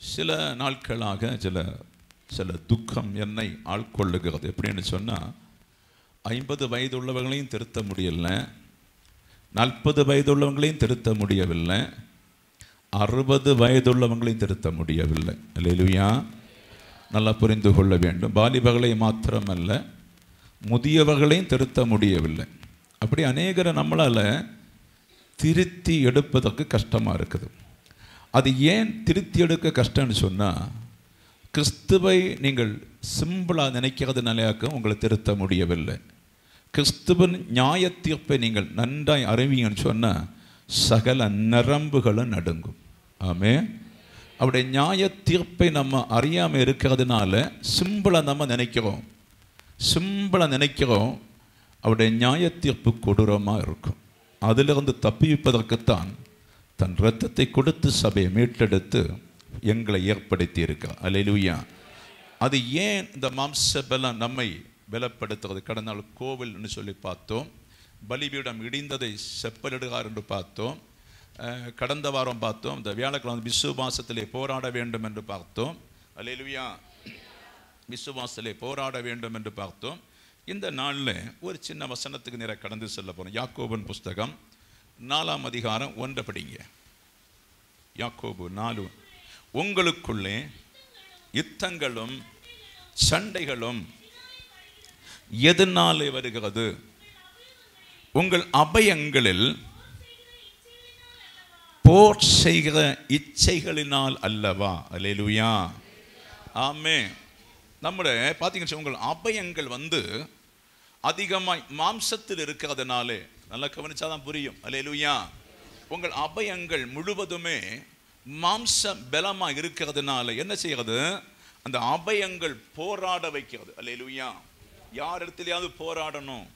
சில நாட்களாக சில சில துக்கம் என்னை ஆட்கொள்ளுகிறது எப்படின்னு சொன்னால் ஐம்பது வயது உள்ளவர்களையும் திருத்த முடியலை நாற்பது வயது உள்ளவங்களையும் திருத்த முடியவில்லை அறுபது வயதுள்ளவங்களையும் திருத்த முடியவில்லை. இல்லையா நல்லா புரிந்து கொள்ள வேண்டும். பாலிபர்களை மாத்திரமல்ல முதியவர்களையும் திருத்த முடியவில்லை. அப்படி அநேகரை நம்மளால் திருத்தி எடுப்பதற்கு கஷ்டமாக இருக்குது. அது ஏன் திருத்தி எடுக்க கஷ்டம்னு சொன்னால் கிறிஸ்துவை நீங்கள் சிம்பிளாக நினைக்கிறதுனாலேயாக்க உங்களை திருத்த முடியவில்லை. கிறிஸ்துவன் நியாய தீர்ப்பை நீங்கள் நன்றாய் அறிவீங்கன்னு சொன்னால் சகல நரம்புகளும் நடுங்கும். ஆமே அவருடைய நியாய தீர்ப்பை நம்ம அறியாமல் இருக்கிறதுனால சிம்பிளாக நம்ம நினைக்கிறோம். சிம்பிளாக நினைக்கிறோம் அவருடைய நியாய தீர்ப்பு கொடூரமாக இருக்கும். அதிலிருந்து தப்பிப்பதற்குத்தான் தன் இரத்தத்தை கொடுத்து சபையை மீட்டெடுத்து எங்களை ஏற்படுத்தி இருக்கிறார் அலையிலுயா அது ஏன் இந்த மாம்ச பலம் நம்மை பலப்படுத்துறது கடந்த நாள் கோவில்னு சொல்லி பார்த்தோம். பலிபீடம் இடிந்ததை செப்பலிடுகார் என்று பார்த்தோம். கடந்த வாரம் பார்த்தோம். இந்த வியாழக்கிழமை விசுவாசத்திலே போராட வேண்டும் என்று பார்த்தோம். அலையிலுயா விசுவாசத்திலே போராட வேண்டும் என்று பார்த்தோம். இந்த நாளில் ஒரு சின்ன வசனத்துக்கு நேராக கடந்து செல்ல போகிறோம் யாக்கோபன் புஸ்தகம். நாலாம் அதிகாரம் ஒன்றை படிங்க. யாக்கோபு நாலு. உங்களுக்குள்ளே யுத்தங்களும் சண்டைகளும் எதனாலே வருகிறது? உங்கள் அபயங்களில் போர் செய்கிற இச்சைகளினால் அல்லவா? அலேலுயா ஆமே. நம்முடைய பார்த்தீங்கன்னு உங்கள் அபயங்கள் வந்து அதிகமாய் மாம்சத்தில் இருக்கிறதுனாலே நல்லா கவனிச்சாதான் புரியும். அல்லேலூயா உங்கள் அபயங்கள் முழுவதுமே மாம்ச பலமாக இருக்கிறதுனால என்ன செய்கிறது? அந்த அபயங்கள் போராட வைக்கிறது. அல்லேலூயா யார் இடத்துலையாவது போராடணும்.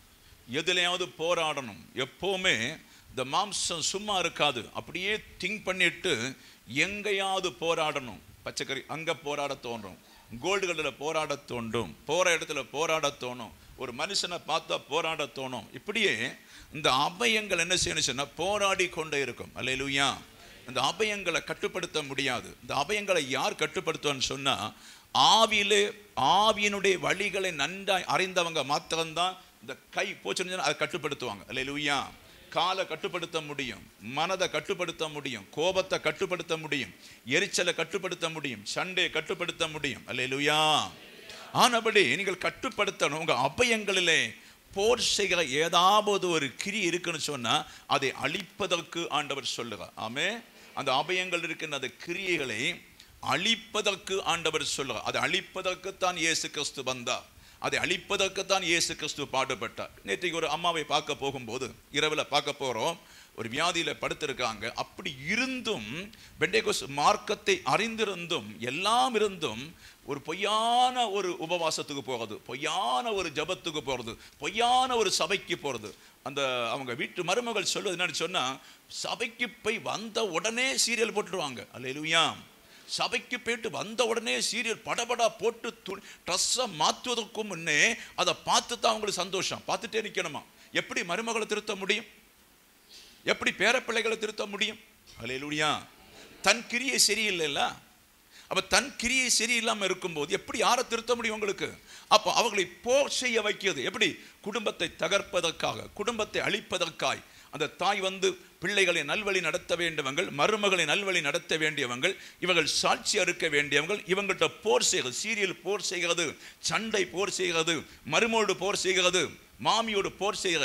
எதுலையாவது போராடணும். எப்போவுமே இந்த மாம்சம் சும்மா இருக்காது. அப்படியே திங்க் பண்ணிட்டு எங்கேயாவது போராடணும். பச்சைக்கறி அங்கே போராட தோன்றும். கோல்டு போராட தோன்றும். போகிற இடத்துல போராட தோணும் ஒரு மனுஷனை பார்த்தா போராட தோணும் இப்படியே இந்த அபயங்கள் என்ன செய்யணும் சொன்னால் போராடி கொண்டே இருக்கும். அல்லேலூயா. இந்த அபயங்களை கட்டுப்படுத்த முடியாது. இந்த அபயங்களை யார் கட்டுப்படுத்துவான்னு சொன்னால் ஆவியிலே ஆவியினுடைய வழிகளை நன்றாய் அறிந்தவங்க மாத்திரம்தான் இந்த கை போச்சுன்னு அதை கட்டுப்படுத்துவாங்க. அல்லேலூயா. காலை கட்டுப்படுத்த முடியும். மனதை கட்டுப்படுத்த முடியும். கோபத்தை கட்டுப்படுத்த முடியும். எரிச்சலை கட்டுப்படுத்த முடியும். சண்டையை கட்டுப்படுத்த முடியும். அல்லேலூயா. ஆனபடி நீங்கள் கட்டுப்படுத்தணும். உங்கள் அபயங்களிலே போர் செய்கிற ஏதாவது ஒரு கிரி இருக்குன்னு சொன்னால் அதை அழிப்பதற்கு ஆண்டவர் சொல்லுகிறார். ஆமே அந்த அபயங்கள் இருக்கின்ற அந்த கிரியைகளை அழிப்பதற்கு ஆண்டவர் சொல்லுகிறார். அதை அழிப்பதற்குத்தான் இயேசு கிறிஸ்து வந்தார். அதை அழிப்பதற்குத்தான் இயேசு கிறிஸ்து பாடுபட்டார். நேற்றைக்கு ஒரு அம்மாவை பார்க்க போகும்போது இரவில் பார்க்க போகிறோம் ஒரு வியாதியில் படுத்திருக்காங்க. அப்படி இருந்தும் பெண்டேகோஸ் மார்க்கத்தை அறிந்திருந்தும் எல்லாம் இருந்தும் ஒரு பொய்யான ஒரு உபவாசத்துக்கு போகிறது பொய்யான ஒரு ஜபத்துக்கு போகிறது பொய்யான ஒரு சபைக்கு போகிறது அந்த அவங்க வீட்டு மருமகள் சொல்வது என்னன்னு சொன்னால் சபைக்கு போய் வந்த உடனே சீரியல் போட்டுருவாங்க. அல்ல சபைக்கு போயிட்டு வந்த உடனே சீரியல் படபடா போட்டு துணி ட்ரெஸ்ஸை மாற்றுவதற்கு முன்னே அதை பார்த்து தான் அவங்களுக்கு சந்தோஷம். பார்த்துட்டே நிற்கணுமா எப்படி மருமகளை திருத்த முடியும்? எப்படி பேரப்பிள்ளைகளை திருத்த முடியும்? அலையிலுடியா தன் கிரியை சரியில்லைல்ல? அப்போ தன் கிரியை சரியில்லாமல் இருக்கும்போது எப்படி யாரை திருத்த முடியும் உங்களுக்கு? அப்போ அவர்களை போர் செய்ய வைக்கிறது. எப்படி? குடும்பத்தை தகர்ப்பதற்காக குடும்பத்தை அழிப்பதற்காய். அந்த தாய் வந்து பிள்ளைகளை நல்வழி நடத்த வேண்டியவங்கள் மருமகளை நல்வழி நடத்த வேண்டியவங்கள் இவர்கள் சாட்சி அறுக்க வேண்டியவங்கள் இவங்கள்ட்ட போர் செய்கிறது. சீரியல் போர் செய்கிறது சண்டை போர் செய்கிறது மருமோடு போர் செய்கிறது மாமியோடு போர் செய்கிற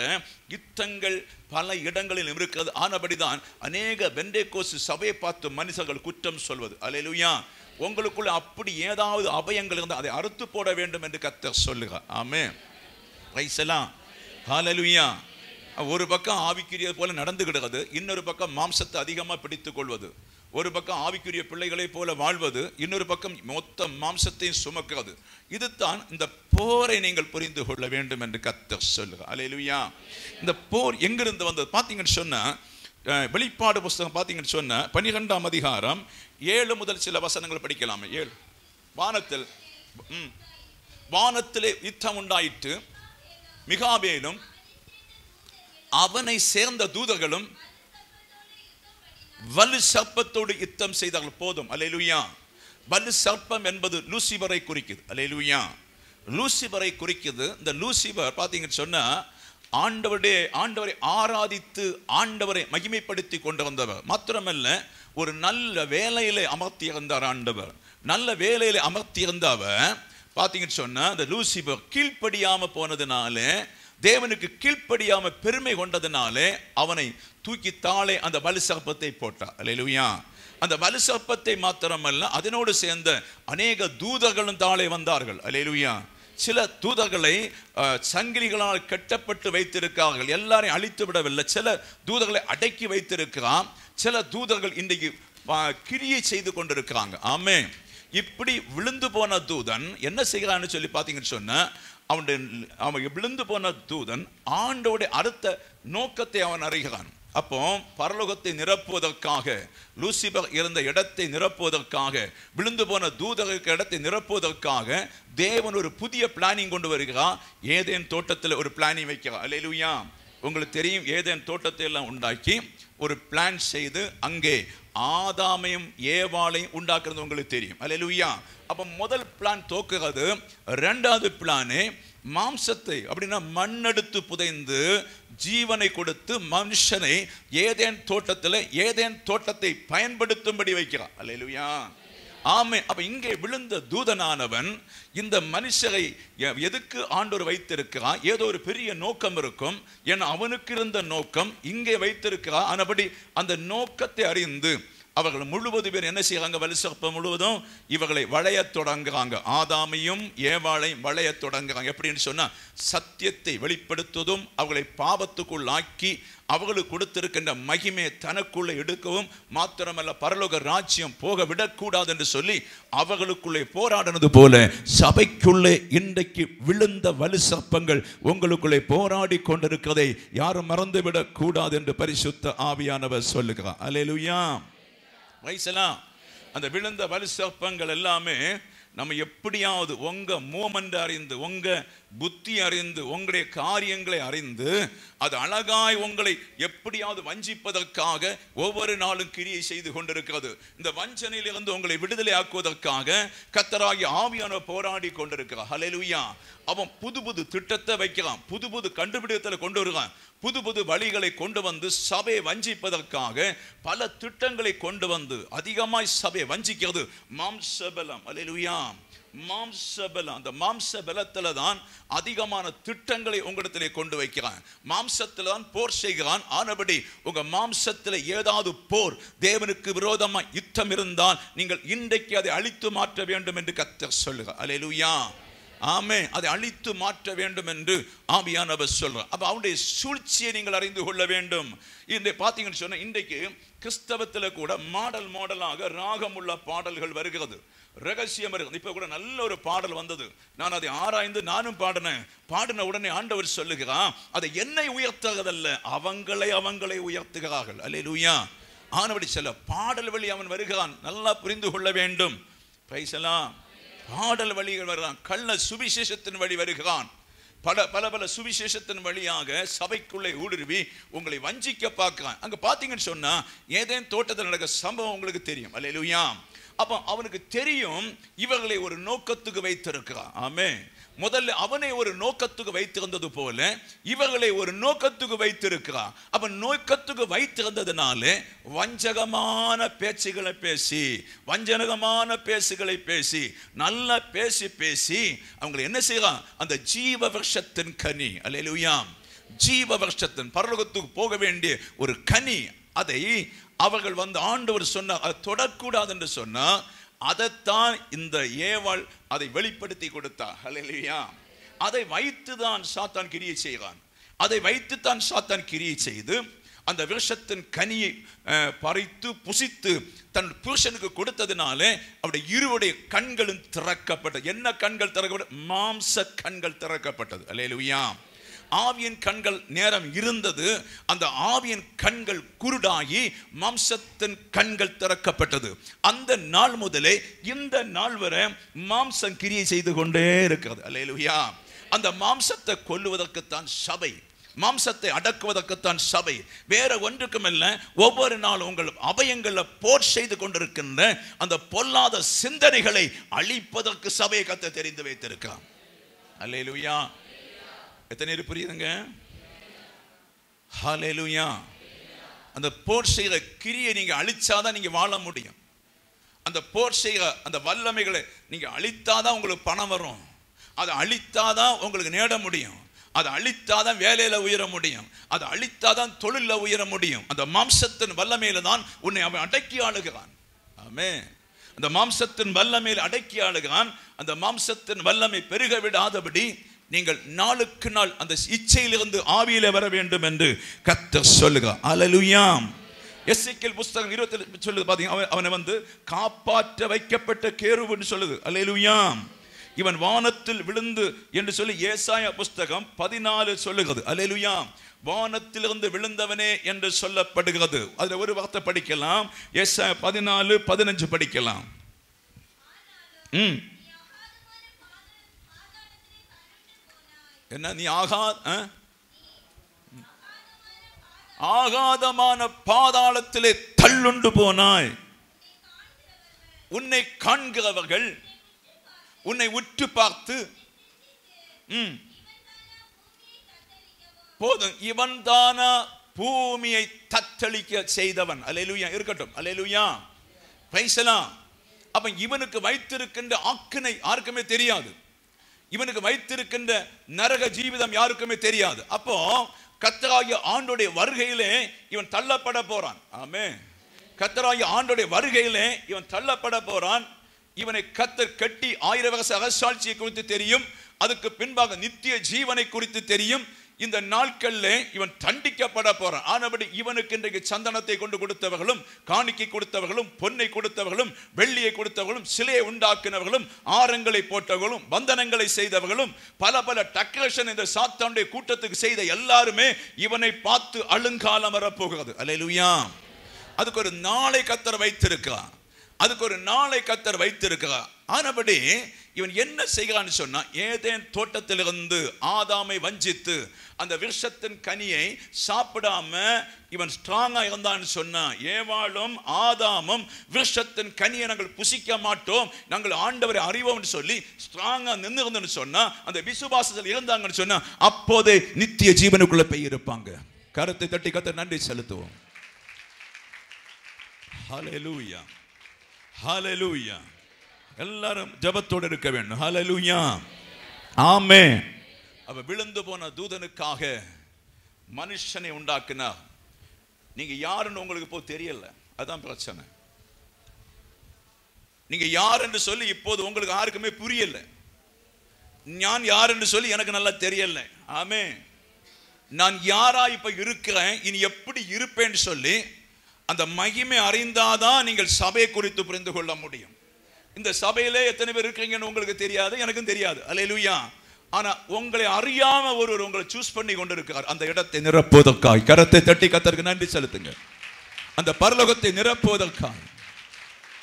யுத்தங்கள் பல இடங்களில் இருக்கிறது. ஆனபடிதான் அநேக பெண்டேகோஸ் சபையை பார்த்து மனுஷர்கள் குற்றம் சொல்வது. அலையிலுயா உங்களுக்குள்ள அப்படி ஏதாவது அபயங்கள் இருந்தால் அதை அறுத்து போட வேண்டும் என்று கத்த சொல்லுக. ஆமே ரைசலாம் ஹalleluya ஒரு பக்கம் ஆவிக்குரியது போல நடந்துகிடுறது இன்னொரு பக்கம் மாம்சத்தை அதிகமாக பிடித்துக் கொள்வது ஒரு பக்கம் ஆவிக்குரிய பிள்ளைகளைப் போல வாழ்வது இன்னொரு பக்கம் மொத்த மாம்சத்தையும் சுமக்கிறது இதுதான் இந்த போரை நீங்கள் புரிந்து கொள்ள வேண்டும் என்று கத்த சொல்லுங்க அலையிலுயா இந்த போர் எங்கிருந்து வந்தது? பார்த்தீங்கன்னு சொன்ன வெளிப்பாடு புஸ்தகம் பார்த்தீங்கன்னு சொன்ன பனிரெண்டாம் அதிகாரம் ஏழு முதல் சில வசனங்கள் படிக்கலாமே. ஏழு. வானத்தில் வானத்திலே யுத்தம் உண்டாயிற்று. மிகாபேலும் அவனை சேர்ந்த தூதர்களும் வலு சர்ப்பத்தோடு யுத்தம் செய்தார்கள். போதும். அலையிலுயா வலு சர்ப்பம் என்பது லூசிபரை குறிக்குது. அலையிலுயா லூசிபரை குறிக்குது. இந்த லூசிபர் பார்த்தீங்கன்னு சொன்னால் ஆண்டவருடைய ஆண்டவரை ஆராதித்து ஆண்டவரை மகிமைப்படுத்தி கொண்டு வந்தவர் மாத்திரமல்ல ஒரு நல்ல வேலையிலே அமர்த்தியிருந்தார் ஆண்டவர். நல்ல வேலையிலே அமர்த்தியிருந்தவர். பார்த்தீங்கன்னு சொன்னால் அந்த லூசிபர் கீழ்ப்படியாமல் போனதுனாலே தேவனுக்கு கீழ்ப்படியாம பெருமை கொண்டதுனாலே அவனை தூக்கி தாளே அந்த வலு சர்ப்பத்தை போட்டார். அல்லேலூயா அந்த வலு மாத்திரமல்ல அதனோடு சேர்ந்த அநேக தூதர்களும் தாளே வந்தார்கள். அல்லேலூயா சில தூதர்களை சங்கிலிகளால் கட்டப்பட்டு வைத்திருக்கிறார்கள். எல்லாரையும் அழித்து விடவில்லை. சில தூதர்களை அடக்கி வைத்திருக்கிறான். சில தூதர்கள் இன்றைக்கு கிரியை செய்து கொண்டிருக்கிறாங்க. ஆமே இப்படி விழுந்து போன தூதன் என்ன செய்கிறான்னு சொல்லி பார்த்தீங்கன்னு சொன்னால் அவனுடைய அவன் விழுந்து போன தூதன் ஆண்டோடைய அடுத்த நோக்கத்தை அவன் அறிகிறான். அப்போ பரலோகத்தை நிரப்புவதற்காக லூசிபர் இருந்த இடத்தை நிரப்புவதற்காக விழுந்து போன தூதருக்கு இடத்தை நிரப்புவதற்காக தேவன் ஒரு புதிய பிளானிங் கொண்டு வருகிறார். ஏதேன் தோட்டத்தில் ஒரு பிளானிங் வைக்கிறார். அல்லேலூயா உங்களுக்கு தெரியும் ஏதேன் தோட்டத்தை எல்லாம் உண்டாக்கி ஒரு பிளான் செய்து அங்கே ஆதாமையும் ஏவாளையும் உண்டாக்குறது உங்களுக்கு தெரியும். அல்லேலூயா அப்போ முதல் பிளான் தோக்குகிறது ரெண்டாவது பிளானு மாம்சத்தை அப்படின்னா மண்ணெடுத்து புதைந்து ஜீவனை கொடுத்து மனுஷனை ஏதேன் தோட்டத்தில் ஏதேன் தோட்டத்தை பயன்படுத்தும்படி வைக்கிறான் அல்லேலூயா ஆமே அப்ப இங்கே விழுந்த தூதனானவன் இந்த மனுஷரை எ- எதுக்கு ஆண்டோர் வைத்திருக்கிறான்? ஏதோ ஒரு பெரிய நோக்கம் இருக்கும். ஏன்னா அவனுக்கு இருந்த நோக்கம் இங்கே வைத்திருக்கிறான். ஆனபடி அந்த நோக்கத்தை அறிந்து அவர்கள் முழுவதும் பேர் என்ன செய்கிறாங்க வலுசப்பம் முழுவதும் இவர்களை வளையத் தொடங்குறாங்க. ஆதாமையும் ஏவாளையும் வளைய தொடங்குறாங்க. எப்படின்னு சொன்னால் சத்தியத்தை வெளிப்படுத்துவதும் அவர்களை பாவத்துக்குள் ஆக்கி அவர்களுக்கு கொடுத்திருக்கின்ற மகிமையை தனக்குள்ளே எடுக்கவும் மாத்திரமல்ல பரலோக ராஜ்யம் போக விடக்கூடாது என்று சொல்லி அவர்களுக்குள்ளே போராடினது போல சபைக்குள்ளே இன்றைக்கு விழுந்த வலு சப்பங்கள் உங்களுக்குள்ளே போராடி கொண்டிருக்கிறதை யாரும் மறந்துவிடக்கூடாது என்று பரிசுத்த ஆவியானவர் சொல்லுகிறார். அல்லேலூயா வயசெல்லாம். அந்த விழுந்த வலுசப்பங்கள் எல்லாமே நம்ம எப்படியாவது உங்க மூமெண்ட் அறிந்து உங்க புத்தி அறிந்து உங்களுடைய காரியங்களை அறிந்து அது அழகாய் உங்களை எப்படியாவது வஞ்சிப்பதற்காக ஒவ்வொரு நாளும் கிரியை செய்து கொண்டிருக்கிறது. இந்த வஞ்சனையிலிருந்து உங்களை விடுதலை ஆக்குவதற்காக கத்தராகி ஆவியான போராடி கொண்டிருக்கிறார். ஹலெலுயா அவன் புது புது திட்டத்தை வைக்கலாம் புது புது கண்டுபிடித்தலை கொண்டு வருவான் புது புது வழிகளை கொண்டு வந்து சபையை வஞ்சிப்பதற்காக பல திட்டங்களை கொண்டு வந்து அதிகமாய் சபையை வஞ்சிக்கிறது. மாம்சபலம் அல்லேலூயா. மாம்சபலம் அந்த மாம்ச பலத்தில் தான் அதிகமான திட்டங்களை உங்களிடத்திலே கொண்டு வைக்கிறான். மாம்சத்தில் தான் போர் செய்கிறான். ஆனபடி உங்கள் மாம்சத்தில் ஏதாவது போர் தேவனுக்கு விரோதமாக யுத்தம் இருந்தால் நீங்கள் இன்றைக்கு அதை அழித்து மாற்ற வேண்டும் என்று கத்த சொல்லுகிறார். அல்லேலூயா. ஆமே அதை அழித்து மாற்ற வேண்டும் என்று ஆமியானவர் சொல்கிறார் அப்போ அவனுடைய சூழ்ச்சியை நீங்கள் அறிந்து கொள்ள வேண்டும். இந்த பார்த்தீங்கன்னு சொன்னால் இன்றைக்கு கிறிஸ்தவத்தில் கூட மாடல் மாடலாக ராகமுள்ள பாடல்கள் வருகிறது. ரகசியம் இருக்குது இப்போ கூட நல்ல ஒரு பாடல் வந்தது. நான் அதை ஆராய்ந்து நானும் பாடினேன். பாடின உடனே ஆண்டவர் சொல்லுகிறான் அதை என்னை உயர்த்துகிறதல்ல அவங்களை அவங்களை உயர்த்துகிறார்கள். அல்லேலூயா. ஆனபடி சில பாடல் வழி அவன் வருகிறான். நல்லா புரிந்து கொள்ள வேண்டும். பைசலாம் பாடல் வழிகள் வருகிறான் கள்ள சுவிசேஷத்தின் வழி வருகிறான். பல பல பல சுவிசேஷத்தின் வழியாக சபைக்குள்ளே ஊடுருவி உங்களை வஞ்சிக்க பார்க்கிறான். அங்கே பார்த்தீங்கன்னு சொன்னா ஏதேன் தோட்டத்தில் நடக்க சம்பவம் உங்களுக்கு தெரியும். அல்லேலூயா. அப்போ அவனுக்கு தெரியும் இவர்களை ஒரு நோக்கத்துக்கு வைத்திருக்கிறான். ஆமே முதல்ல அவனை ஒரு நோக்கத்துக்கு வைத்திருந்தது போல இவர்களை ஒரு நோக்கத்துக்கு வைத்திருக்கிறான். அப்ப நோக்கத்துக்கு வைத்திருந்ததுனால வஞ்சகமான பேச்சுகளை பேசி வஞ்சகமான பேசுகளை பேசி நல்லா பேசி பேசி அவங்களை என்ன செய்யறான் அந்த ஜீவ வருஷத்தின் கனி அல்லேலூயா ஜீவ வருஷத்தின் பரலோகத்துக்கு போக வேண்டிய ஒரு கனி அதை அவர்கள் வந்து ஆண்டவர் சொன்னார். அதை தொடக்கூடாது என்று சொன்னா அதைத்தான் இந்த ஏவாள் அதை வெளிப்படுத்தி கொடுத்தார் ஹalleluya. அதை வைத்து தான் சாத்தான் கிரியை செய்கிறான் அதை வைத்து தான் சாத்தான் கிரியை செய்து அந்த விஷத்தின் கனியை பறித்து புசித்து தன் புருஷனுக்கு கொடுத்ததினாலே அவருடைய இருவருடைய கண்களும் திறக்கப்பட்டது. என்ன கண்கள் திறக்கப்பட்டது? மாம்ச கண்கள் திறக்கப்பட்டது. அல்லேலூயா ஆவியின் கண்கள் நேரம் இருந்தது. அந்த ஆவியின் கண்கள் குருடாகி மாம்சத்தின் கண்கள் திறக்கப்பட்டது. அந்த நாள் முதலே இந்த நாள் வரை மாம்சம் கிரியை செய்து கொண்டே இருக்கிறது. அல்லையா அந்த மாம்சத்தை கொல்லுவதற்குத்தான் சபை. மாம்சத்தை அடக்குவதற்குத்தான் சபை. வேற ஒன்றுக்கும் இல்லை. ஒவ்வொரு நாளும் உங்கள் அபயங்களில் போர் செய்து கொண்டிருக்கின்ற அந்த பொல்லாத சிந்தனைகளை அழிப்பதற்கு சபையை கத்த தெரிந்து வைத்திருக்கான் அல்லையா எத்தனை பேர் புரியுதுங்க? ஹalleluya. அந்த போர் செய்கிற கிரியை நீங்கள் அழிச்சாதான் நீங்கள் வாழ முடியும். அந்த போர் செய்கிற அந்த வல்லமைகளை நீங்கள் அழித்தாதான் உங்களுக்கு பணம் வரும். அதை அழித்தாதான் உங்களுக்கு நேட முடியும். அதை அழித்தாதான் வேலையில் உயர முடியும். அதை அழித்தாதான் தொழிலில் உயர முடியும். அந்த மாம்சத்தின் வல்லமையில தான் உன்னை அவன் அடக்கி ஆளுகிறான். ஆமே அந்த மாம்சத்தின் வல்லமையில் அடக்கி ஆளுகிறான். அந்த மாம்சத்தின் வல்லமை பெருக விடாதபடி நீங்கள் நாளுக்கு நாள் அந்த இச்சையிலிருந்து ஆவியில வர வேண்டும் என்று கத்த சொல்லுகிறார். அலலுயாம் எஸ்ஐக்கியல் புஸ்தகம் இருபத்தி சொல்லுது பார்த்தீங்க அவனை வந்து காப்பாற்ற வைக்கப்பட்ட கேருவுன்னு சொல்லுது. அலேலுயாம் இவன் வானத்தில் விழுந்து என்று சொல்லி ஏசாய புஸ்தகம் பதினாலு சொல்லுகிறது. அலேலுயாம் வானத்திலிருந்து விழுந்தவனே என்று சொல்லப்படுகிறது. அதில் ஒரு வார்த்தை படிக்கலாம். ஏசாய பதினாலு பதினஞ்சு படிக்கலாம். ம். என்ன நீ ஆகா ஆகாதமான பாதாளத்திலே தள்ளுண்டு போனாய். உன்னை காண்கிறவர்கள் உன்னை உற்று பார்த்து ம் போதும் இவன் தானா பூமியை தத்தளிக்க செய்தவன். அலையலுயா இருக்கட்டும் அலையலுயா பைசலாம் அப்ப இவனுக்கு வைத்திருக்கின்ற ஆக்கினை யாருக்குமே தெரியாது. இவனுக்கு வைத்திருக்கின்ற நரக ஜீவிதம் யாருக்குமே தெரியாது. அப்போ கத்தராகிய ஆண்டுடைய வருகையிலே இவன் தள்ளப்பட போறான். ஆமே கத்தராகிய ஆண்டுடைய வருகையிலே இவன் தள்ளப்பட போறான். இவனை கத்தர் கட்டி ஆயிரம் அகசாட்சியை குறித்து தெரியும். அதுக்கு பின்பாக நித்திய ஜீவனை குறித்து தெரியும். இந்த நாட்கள்ல இவன் தண்டிக்கப்பட போறான். ஆனபடி இவனுக்கு இன்றைக்கு சந்தனத்தை கொண்டு கொடுத்தவர்களும் காணிக்கை கொடுத்தவர்களும் பொன்னை கொடுத்தவர்களும் வெள்ளியை கொடுத்தவர்களும் சிலையை உண்டாக்கினவர்களும் ஆரங்களை போட்டவர்களும் பந்தனங்களை செய்தவர்களும் பல பல டக்ரேஷன் இந்த சாத்தானுடைய கூட்டத்துக்கு செய்த எல்லாருமே இவனை பார்த்து அழுங்காலம் வரப்போகிறது அலையிலுயா அதுக்கு ஒரு நாளை கத்தர் வைத்திருக்கான் அதுக்கு ஒரு நாளை கத்தர் வைத்திருக்கிறார். ஆனபடி இவன் என்ன செய்கிறான்னு சொன்னா ஏதேன் தோட்டத்திலிருந்து ஆதாமை வஞ்சித்து அந்த விருஷத்தின் கனியை சாப்பிடாம இவன் ஸ்ட்ராங்கா இருந்தான்னு சொன்னா ஏவாளும் ஆதாமும் விருஷத்தின் கனியை நாங்கள் புசிக்க மாட்டோம் நாங்கள் ஆண்டவரை அறிவோம்னு சொல்லி ஸ்ட்ராங்கா நின்று இருந்தோம்னு சொன்னா அந்த விசுவாசத்தில் இருந்தாங்கன்னு சொன்னா அப்போதே நித்திய ஜீவனுக்குள்ள போய் இருப்பாங்க. கருத்தை தட்டி கத்த நன்றி செலுத்துவோம். ஹalleluya. ஹலலூயா எல்லாரும் ஜெபத்தோடு இருக்க வேண்டும். ஹலலூயா ஆமே அவ விழுந்து போன தூதனுக்காக மனுஷனை உண்டாக்குனா நீங்க யாருன்னு உங்களுக்கு இப்போ தெரியல. அதான் பிரச்சனை. நீங்க யார் என்று சொல்லி இப்போது உங்களுக்கு யாருக்குமே புரியல. நான் யார் என்று சொல்லி எனக்கு நல்லா தெரியல. ஆமே நான் யாரா இப்ப இருக்கிறேன் இனி எப்படி இருப்பேன்னு சொல்லி அந்த மகிமை அறிந்தாதான் நீங்கள் சபை குறித்து புரிந்து கொள்ள முடியும். இந்த சபையிலே எத்தனை பேர் இருக்கீங்கன்னு உங்களுக்கு தெரியாது எனக்கும் தெரியாது. அல்லேலூயா. ஆனா உங்களை அறியாம ஒருவர் உங்களை சூஸ் பண்ணி கொண்டிருக்கிறார் அந்த இடத்தை நிரப்புவதற்காய். கரத்தை தட்டி கத்தருக்கு நன்றி செலுத்துங்க. அந்த பரலோகத்தை நிரப்புவதற்காய்.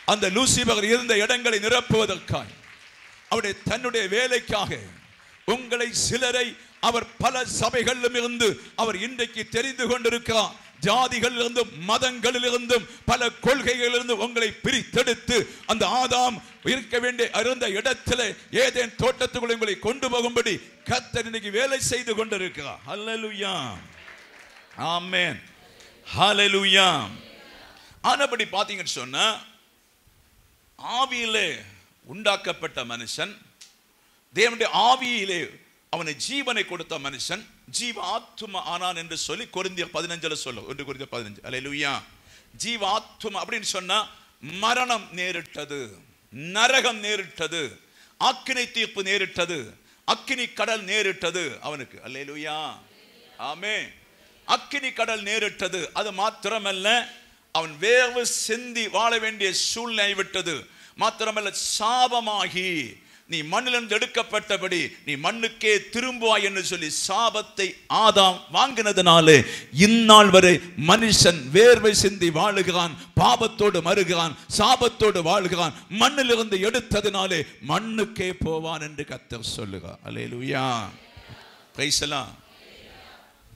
அந்த லூசிபகர் இருந்த இடங்களை நிரப்புவதற்காய். அவருடைய தன்னுடைய வேலைக்காக உங்களை சிலரை அவர் பல சபைகளிலும் இருந்து அவர் இன்றைக்கு தெரிந்து கொண்டிருக்கிறார். ஜாதிகளிலிருந்தும் மதங்களிலிருந்தும் பல கொள்கைகளிலிருந்து உங்களை பிரித்தெடுத்து அந்த ஆதாம் இருக்க வேண்டிய இருந்த இடத்துல ஏதேன் தோட்டத்துக்குள்ள உங்களை கொண்டு போகும்படி கத்தர் இன்னைக்கு வேலை செய்து கொண்டிருக்கிறார். ஹalleluya ஆமேன் ஹalleluya ஆனபடி பார்த்தீங்கன்னு சொன்ன ஆவியிலே உண்டாக்கப்பட்ட மனுஷன் தேவனுடைய ஆவியிலே அவனை ஜீவனை கொடுத்த மனுஷன் ஜீவ ஆத்தும ஆனான் என்று சொல்லி குறிந்திய பதினஞ்சில் சொல்ல ஒன்று கொரிந்தியர் பதினஞ்சு. அல்லேலூயா ஜீவ ஆத்தும அப்படின்னு சொன்னா மரணம் நேரிட்டது நரகம் நேரிட்டது அக்கினை தீர்ப்பு நேரிட்டது அக்கினி கடல் நேரிட்டது அவனுக்கு. அல்லேலூயா ஆமே அக்கினி கடல் நேரிட்டது அது மாத்திரமல்ல அவன் வேர்வு சிந்தி வாழ வேண்டிய சூழ்நிலை விட்டது. மாத்திரமல்ல சாபமாகி நீ மண்ணிலிருந்து எடுக்கப்பட்டபடி நீ மண்ணுக்கே திரும்புவாய் என்று சொல்லி சாபத்தை ஆதாம் வாங்கினதுனாலே இந்நாள் வரை மனுஷன் வேர்வை சிந்தி வாழுகிறான் பாபத்தோடு மறுகிறான் சாபத்தோடு வாழ்கிறான். மண்ணிலிருந்து எடுத்ததினாலே மண்ணுக்கே போவான் என்று கத்தர் சொல்லுகிறார். அலேலுயா பிரைசலாம்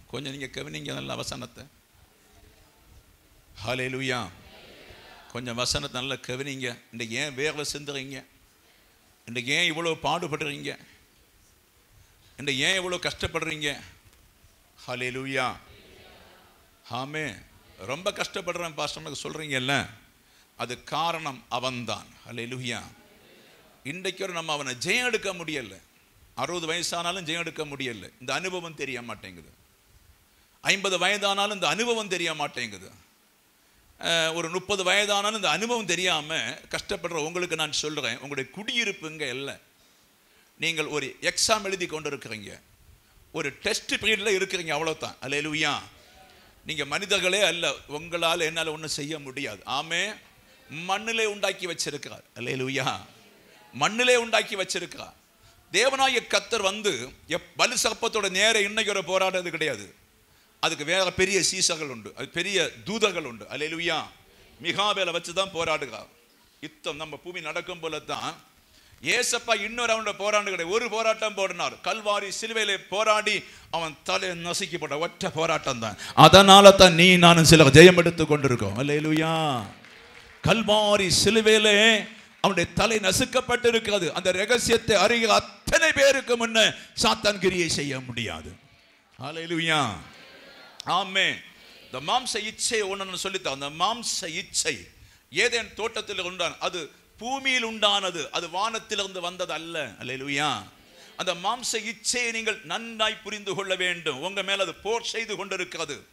கொஞ்சம் நீங்கள் கவனிங்க நல்ல வசனத்தை. லுயா கொஞ்சம் வசனத்தை நல்லா கவனிங்க. இந்த ஏன் வேர்வை சிந்துறீங்க? இன்றைக்கு ஏன் இவ்வளோ பாடுபடுறீங்க? இன்றைக்கு ஏன் இவ்வளோ கஷ்டப்படுறீங்க? ஹலே லூயா ஆமே ரொம்ப கஷ்டப்படுறேன் பாஸ்டர்னுக்கு சொல்கிறீங்கல்ல அது காரணம் அவன்தான். ஹலே ஹalleluya இன்றைக்கு ஒரு நம்ம அவனை ஜெயம் எடுக்க முடியல. அறுபது வயசானாலும் ஜெயம் எடுக்க முடியல. இந்த அனுபவம் தெரிய மாட்டேங்குது. ஐம்பது வயதானாலும் இந்த அனுபவம் தெரிய மாட்டேங்குது. ஒரு முப்பது வயதான இந்த அனுபவம் தெரியாமல் கஷ்டப்படுற உங்களுக்கு நான் சொல்கிறேன் உங்களுடைய குடியிருப்புங்க இல்லை. நீங்கள் ஒரு எக்ஸாம் எழுதி கொண்டு இருக்கிறீங்க ஒரு டெஸ்ட் பீரியடில் இருக்கிறீங்க அவ்வளோதான் அல்லேலூயா. நீங்கள் மனிதர்களே அல்ல. உங்களால் என்னால் ஒன்றும் செய்ய முடியாது. ஆமே. மண்ணிலே உண்டாக்கி வச்சிருக்கிறார். அல்லேலூயா. மண்ணிலே உண்டாக்கி வச்சிருக்கிறார். தேவநாய கத்தர் வந்து எப் வலு சப்பத்தோட நேர இன்னைக்கு ஒரு போராடுறது கிடையாது. அதுக்கு வேற பெரிய சீசர்கள் உண்டு. அது பெரிய தூதர்கள் உண்டு. அலையிலுயா மிகா வேலை வச்சு தான் போராடுகிறார் யுத்தம் நம்ம பூமி நடக்கும் போல தான் ஏசப்பா இன்னொரு அவனோட போராண்டு கிடையாது. ஒரு போராட்டம் போடினார். கல்வாரி சிலுவையிலே போராடி அவன் தலை நசுக்கி போட்ட ஒற்ற போராட்டம் தான். அதனால தான் நீ நானும் சில ஜெயம் எடுத்து கொண்டிருக்கோம். அல்லேலூயா. கல்வாரி சிலுவையிலே அவனுடைய தலை நசுக்கப்பட்டு இருக்கிறது அந்த ரகசியத்தை அறிகிற அத்தனை பேருக்கு முன்ன சாத்தான் கிரியை செய்ய முடியாது. அலையிலுயா ஆமே இந்த மாம்ச இச்சை ஒன்று சொல்லித்தான் அந்த மாம்ச இச்சை ஏதேன் தோட்டத்தில் உண்டான அது பூமியில் உண்டானது அது வானத்திலிருந்து வந்தது அல்ல. அல்லேலூயா. அந்த மாம்ச இச்சையை நீங்கள் நன்றாய் புரிந்து கொள்ள வேண்டும். உங்கள் மேலே அது போர் செய்து கொண்டிருக்கிறது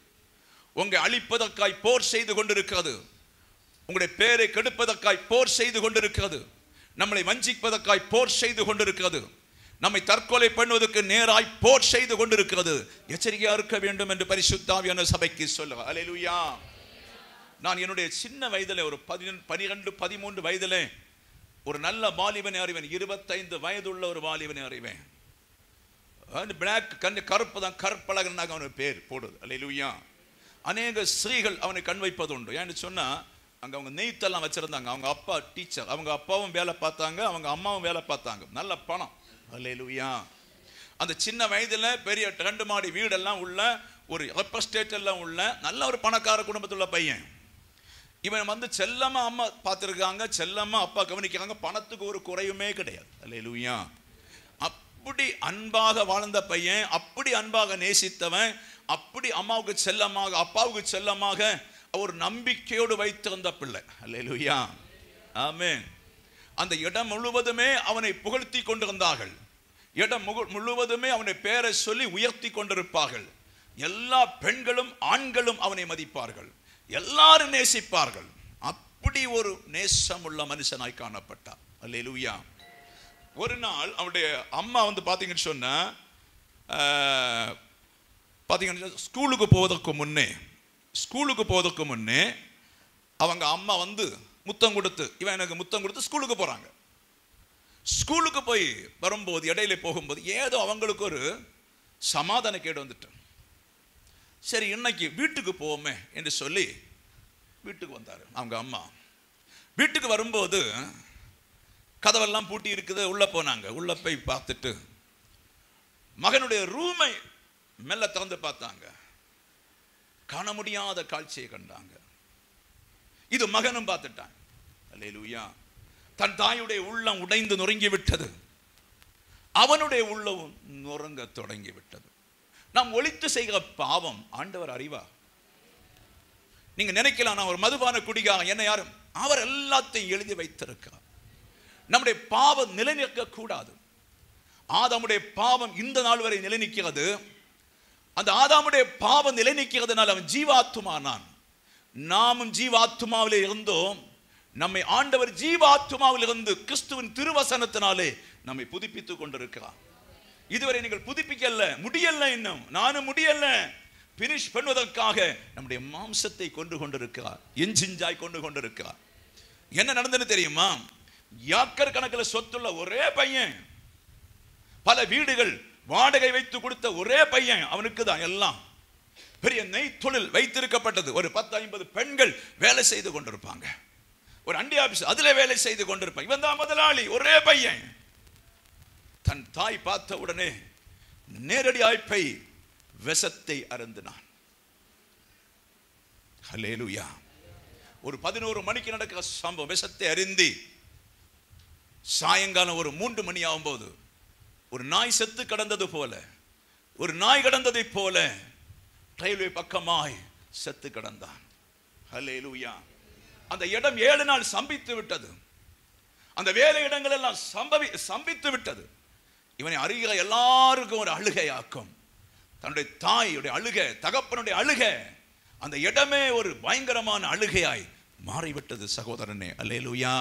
உங்கள் அழிப்பதற்காய் போர் செய்து கொண்டிருக்கிறது உங்களுடைய பேரை கெடுப்பதற்காய் போர் செய்து கொண்டிருக்கிறது நம்மளை வஞ்சிப்பதற்காய் போர் செய்து கொண்டிருக்கிறது நம்மை தற்கொலை பண்ணுவதற்கு நேராய் போர் செய்து கொண்டிருக்கிறது. எச்சரிக்கையா இருக்க வேண்டும் என்று பரிசுத்தாவியான சபைக்கு சொல்ல அலையிலுயா நான் என்னுடைய சின்ன வயதில் ஒரு பனிரெண்டு பதிமூன்று வயதிலே ஒரு நல்ல வாலிபனை அறிவேன். இருபத்தைந்து வயதுள்ள ஒரு வாலிபனை அறிவேன். பிளாக் கண் கருப்பு தான் கற்பழகனாக அவனுக்கு பேர் போடுது. அல்லேலூயா அநேக ஸ்ரீகள் அவனை கண் வைப்பது உண்டு. ஏன்னு சொன்னால் அங்கே அவங்க நெய்த்தெல்லாம் வச்சுருந்தாங்க. அவங்க அப்பா டீச்சர் அவங்க அப்பாவும் வேலை பார்த்தாங்க அவங்க அம்மாவும் வேலை பார்த்தாங்க. நல்ல பணம். அல்லேலூயா அந்த சின்ன வயதில் பெரிய ரெண்டு மாடி வீடெல்லாம் உள்ள ஒரு ரெப்பஸ்டேட் எல்லாம் உள்ள நல்ல ஒரு பணக்கார குடும்பத்துள்ள பையன். இவன் வந்து செல்லம்மா அம்மா பார்த்துருக்காங்க செல்லம்மா அப்பா கவனிக்கிறாங்க பணத்துக்கு ஒரு குறையுமே கிடையாது. அல்லேலூயா அப்படி அன்பாக வாழ்ந்த பையன் அப்படி அன்பாக நேசித்தவன் அப்படி அம்மாவுக்கு செல்லமாக அப்பாவுக்கு செல்லமாக ஒரு நம்பிக்கையோடு வைத்திருந்த பிள்ளை. அல்ல லுயா ஆமே அந்த இடம் முழுவதுமே அவனை புகழ்த்தி கொண்டிருந்தார்கள். இடம் முழுவதுமே அவனை பேரை சொல்லி உயர்த்தி கொண்டிருப்பார்கள். எல்லா பெண்களும் ஆண்களும் அவனை மதிப்பார்கள். எல்லாரும் நேசிப்பார்கள். அப்படி ஒரு நேசமுள்ள மனுஷனாய் காணப்பட்டார். அல்லேலூயா. ஒரு நாள் அவனுடைய அம்மா வந்து பார்த்தீங்கன்னு சொன்ன பார்த்தீங்கன்னு ஸ்கூலுக்கு போவதற்கு முன்னே ஸ்கூலுக்கு போவதற்கு முன்னே அவங்க அம்மா வந்து முத்தம் கொடுத்து இவன் எனக்கு முத்தம் கொடுத்து ஸ்கூலுக்கு போகிறாங்க ஸ்கூலுக்கு போய் வரும்போது இடையில போகும்போது ஏதோ அவங்களுக்கு ஒரு சமாதான கேடு வந்துட்டு. சரி இன்னைக்கு வீட்டுக்கு போவோமே என்று சொல்லி வீட்டுக்கு வந்தார். அவங்க அம்மா. வீட்டுக்கு வரும்போது கதவெல்லாம் பூட்டி இருக்குது உள்ளே போனாங்க. உள்ளே போய் பார்த்துட்டு மகனுடைய ரூமை மெல்ல திறந்து பார்த்தாங்க. காண முடியாத காட்சியை கண்டாங்க. இது மகனும் பார்த்துட்டான். அல்லேலூயா. தன் தாயுடைய உள்ளம் உடைந்து நொறுங்கி விட்டது அவனுடைய உள்ளம் நொறுங்க தொடங்கி விட்டது நாம் ஒழித்து செய்கிற பாவம் ஆண்டவர் அறிவா? நீங்க நினைக்கலாம் நான் ஒரு மதுபான குடிகாரன் என்ன யாரும் அவர் எல்லாத்தையும் எழுதி வைத்திருக்கிறார். நம்முடைய பாவம் நிலைநிற்க கூடாது. ஆதாமுடைய பாவம் இந்த நாள் வரை நிலைநிற்கிறது. அந்த ஆதாமுடைய பாவம் நிலைநிற்கிறதுனால அவன் ஜீவாத்துமானான் நாமும் ஜீவாத்மாவில் இருந்தோம். நம்மை ஆண்டவர் ஜீவாத்துமாவில் இருந்து கிறிஸ்துவின் திருவசனத்தினாலே நம்மை புதுப்பித்துக் கொண்டிருக்கிறார். இதுவரை நீங்கள் புதுப்பிக்கல முடியல இன்னும். நானும் முடியல பினிஷ் பண்ணுவதற்காக நம்முடைய மாம்சத்தை கொண்டு கொண்டிருக்கிறார். எஞ்சிஞ்சாய் கொண்டு கொண்டிருக்கிறார். என்ன நடந்ததுன்னு தெரியுமா? யாக்கர் கணக்கில் சொத்துள்ள ஒரே பையன். பல வீடுகள் வாடகை வைத்து கொடுத்த ஒரே பையன். அவனுக்கு தான் எல்லாம். பெரிய நெய் தொழில் வைத்திருக்கப்பட்டது. ஒரு பத்து ஐம்பது பெண்கள் வேலை செய்து கொண்டிருப்பாங்க. ஒரு அண்டி ஆபீஸ் அதுல வேலை செய்து கொண்டிருப்பான் இவன் தான் முதலாளி ஒரே பையன். தன் தாய் பார்த்த உடனே நேரடி ஆய்ப்பை விஷத்தை அருந்தினான். ஹல்லேலூயா ஒரு பதினோரு மணிக்கு நடக்கிற சம்பவம் விஷத்தை அருந்தி சாயங்காலம் ஒரு மூன்று மணி ஆகும்போது ஒரு நாய் செத்து கடந்தது போல ஒரு நாய் கடந்ததை போல ரயில்வே பக்கமாய் செத்து கடந்தான். ஹல்லேலூயா அந்த இடம் ஏழு நாள் சம்பித்து விட்டது. அந்த வேலை இடங்கள் எல்லாம் சம்பவி சம்பித்து விட்டது. இவனை அருகில் எல்லாருக்கும் ஒரு அழுகையாக்கும். தன்னுடைய தாயுடைய அழுகை தகப்பனுடைய அழுகை அந்த இடமே ஒரு பயங்கரமான அழுகையாய் மாறிவிட்டது சகோதரனே. அல்லேலுயா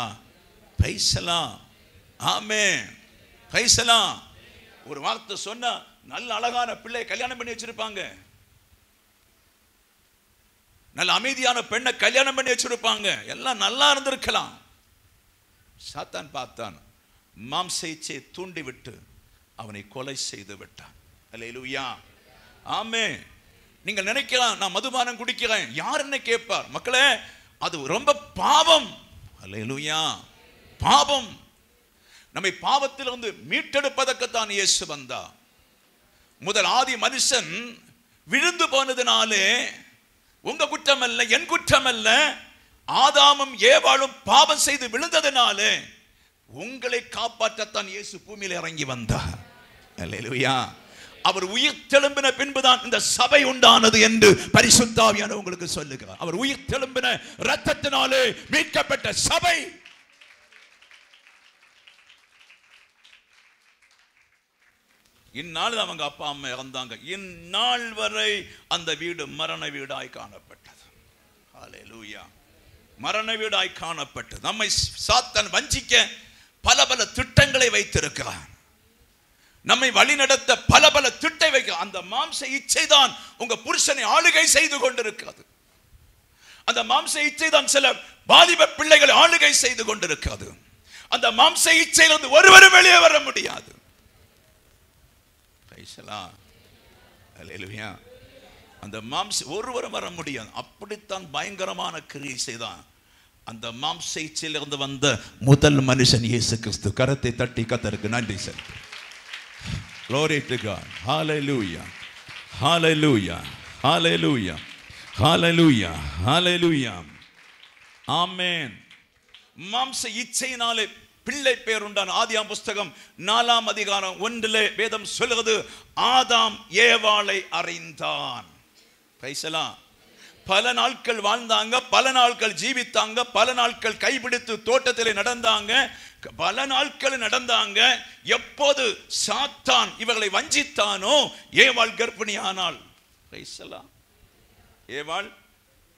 பைசலாம் ஆமே பைசலாம் ஒரு வார்த்தை சொன்னா நல்ல அழகான பிள்ளை கல்யாணம் பண்ணி வச்சிருப்பாங்க. நல்ல அமைதியான பெண்ணை கல்யாணம் பண்ணி வச்சிருப்பாங்க. எல்லாம் நல்லா இருந்திருக்கலாம். சாத்தான் பார்த்தான். மாம்சைச்சை தூண்டிவிட்டு அவனை கொலை செய்து விட்டான். அல்லேலூயா. ஆமே. நீங்க நினைக்கலாம் நான் மதுபானம் குடிக்கிறேன். யார் என்ன கேட்பார்? மக்களே அது ரொம்ப பாவம். அல்லேலூயா. பாவம். நம்மை பாவத்திலிருந்து மீட்டெடுப்பதற்குத்தான் இயேசு வந்தா முதல் ஆதி மனுஷன் விழுந்து போனதுனாலே உங்க குற்றம் அல்ல என் குற்றம் அல்ல ஆதாமும் ஏவாளும் பாவம் செய்து விழுந்ததினாலே உங்களை காப்பாற்றத்தான் இயேசு பூமியில் இறங்கி வந்தார். அல்லேலூயா. அவர் உயிர் தெலும்பின பின்புதான் இந்த சபை உண்டானது என்று பரிசுத்தாவியான உங்களுக்கு சொல்லுகிறார். அவர் உயிர் தெலும்பின ரத்தத்தினாலே மீட்கப்பட்ட சபை இந்நாள் அவங்க அப்பா அம்மா இறந்தாங்க. இந்நாள் வரை அந்த வீடு மரண வீடாய் காணப்பட்டது. ஹalleluya. மரண வீடாய் காணப்பட்டது. நம்மை சாத்தன் வஞ்சிக்க பல பல திட்டங்களை வைத்திருக்கிறான். நம்மை வழிநடத்த பல பல திட்டை வைக்க அந்த மாம்ச இச்சை தான் உங்க புருஷனை ஆளுகை செய்து கொண்டிருக்கிறது. அந்த மாம்ச இச்சை தான் சில பாதிப பிள்ளைகளை ஆளுகை செய்து கொண்டிருக்கிறது. அந்த மாம்ச இச்சையிலிருந்து ஒருவரும் வெளியே வர முடியாது. பிரைசலாம் அல்லேலூயா அந்த மாம்ச ஒருவரும் வர முடியாது அப்படித்தான் பயங்கரமான கிரியை செய்தான் அந்த மாம்ச இச்சையிலிருந்து வந்த முதல் மனுஷன் இயேசு கிறிஸ்து கரத்தை தட்டி கத்தருக்கு நன்றி sir Glory to God. Hallelujah. Hallelujah. Hallelujah. Hallelujah. Hallelujah. Amen. மாம்ச இச்சையினாலே பிள்ளை பேர் உண்டான ஆதியாம் புஸ்தகம் நாலாம் அதிகாரம் ஒன்றிலே வேதம் சொல்லுவது ஆதாம் ஏவாளை அறிந்தான். பைசலாம் பல நாட்கள் வாழ்ந்தாங்க பல நாட்கள் ஜீவித்தாங்க பல நாட்கள் கைபிடித்து தோட்டத்தில் நடந்தாங்க பல நாட்கள் நடந்தாங்க. எப்போது சாத்தான் இவர்களை வஞ்சித்தானோ ஏவாள் கர்ப்பிணியானாள். பைசலாம் ஏவாள்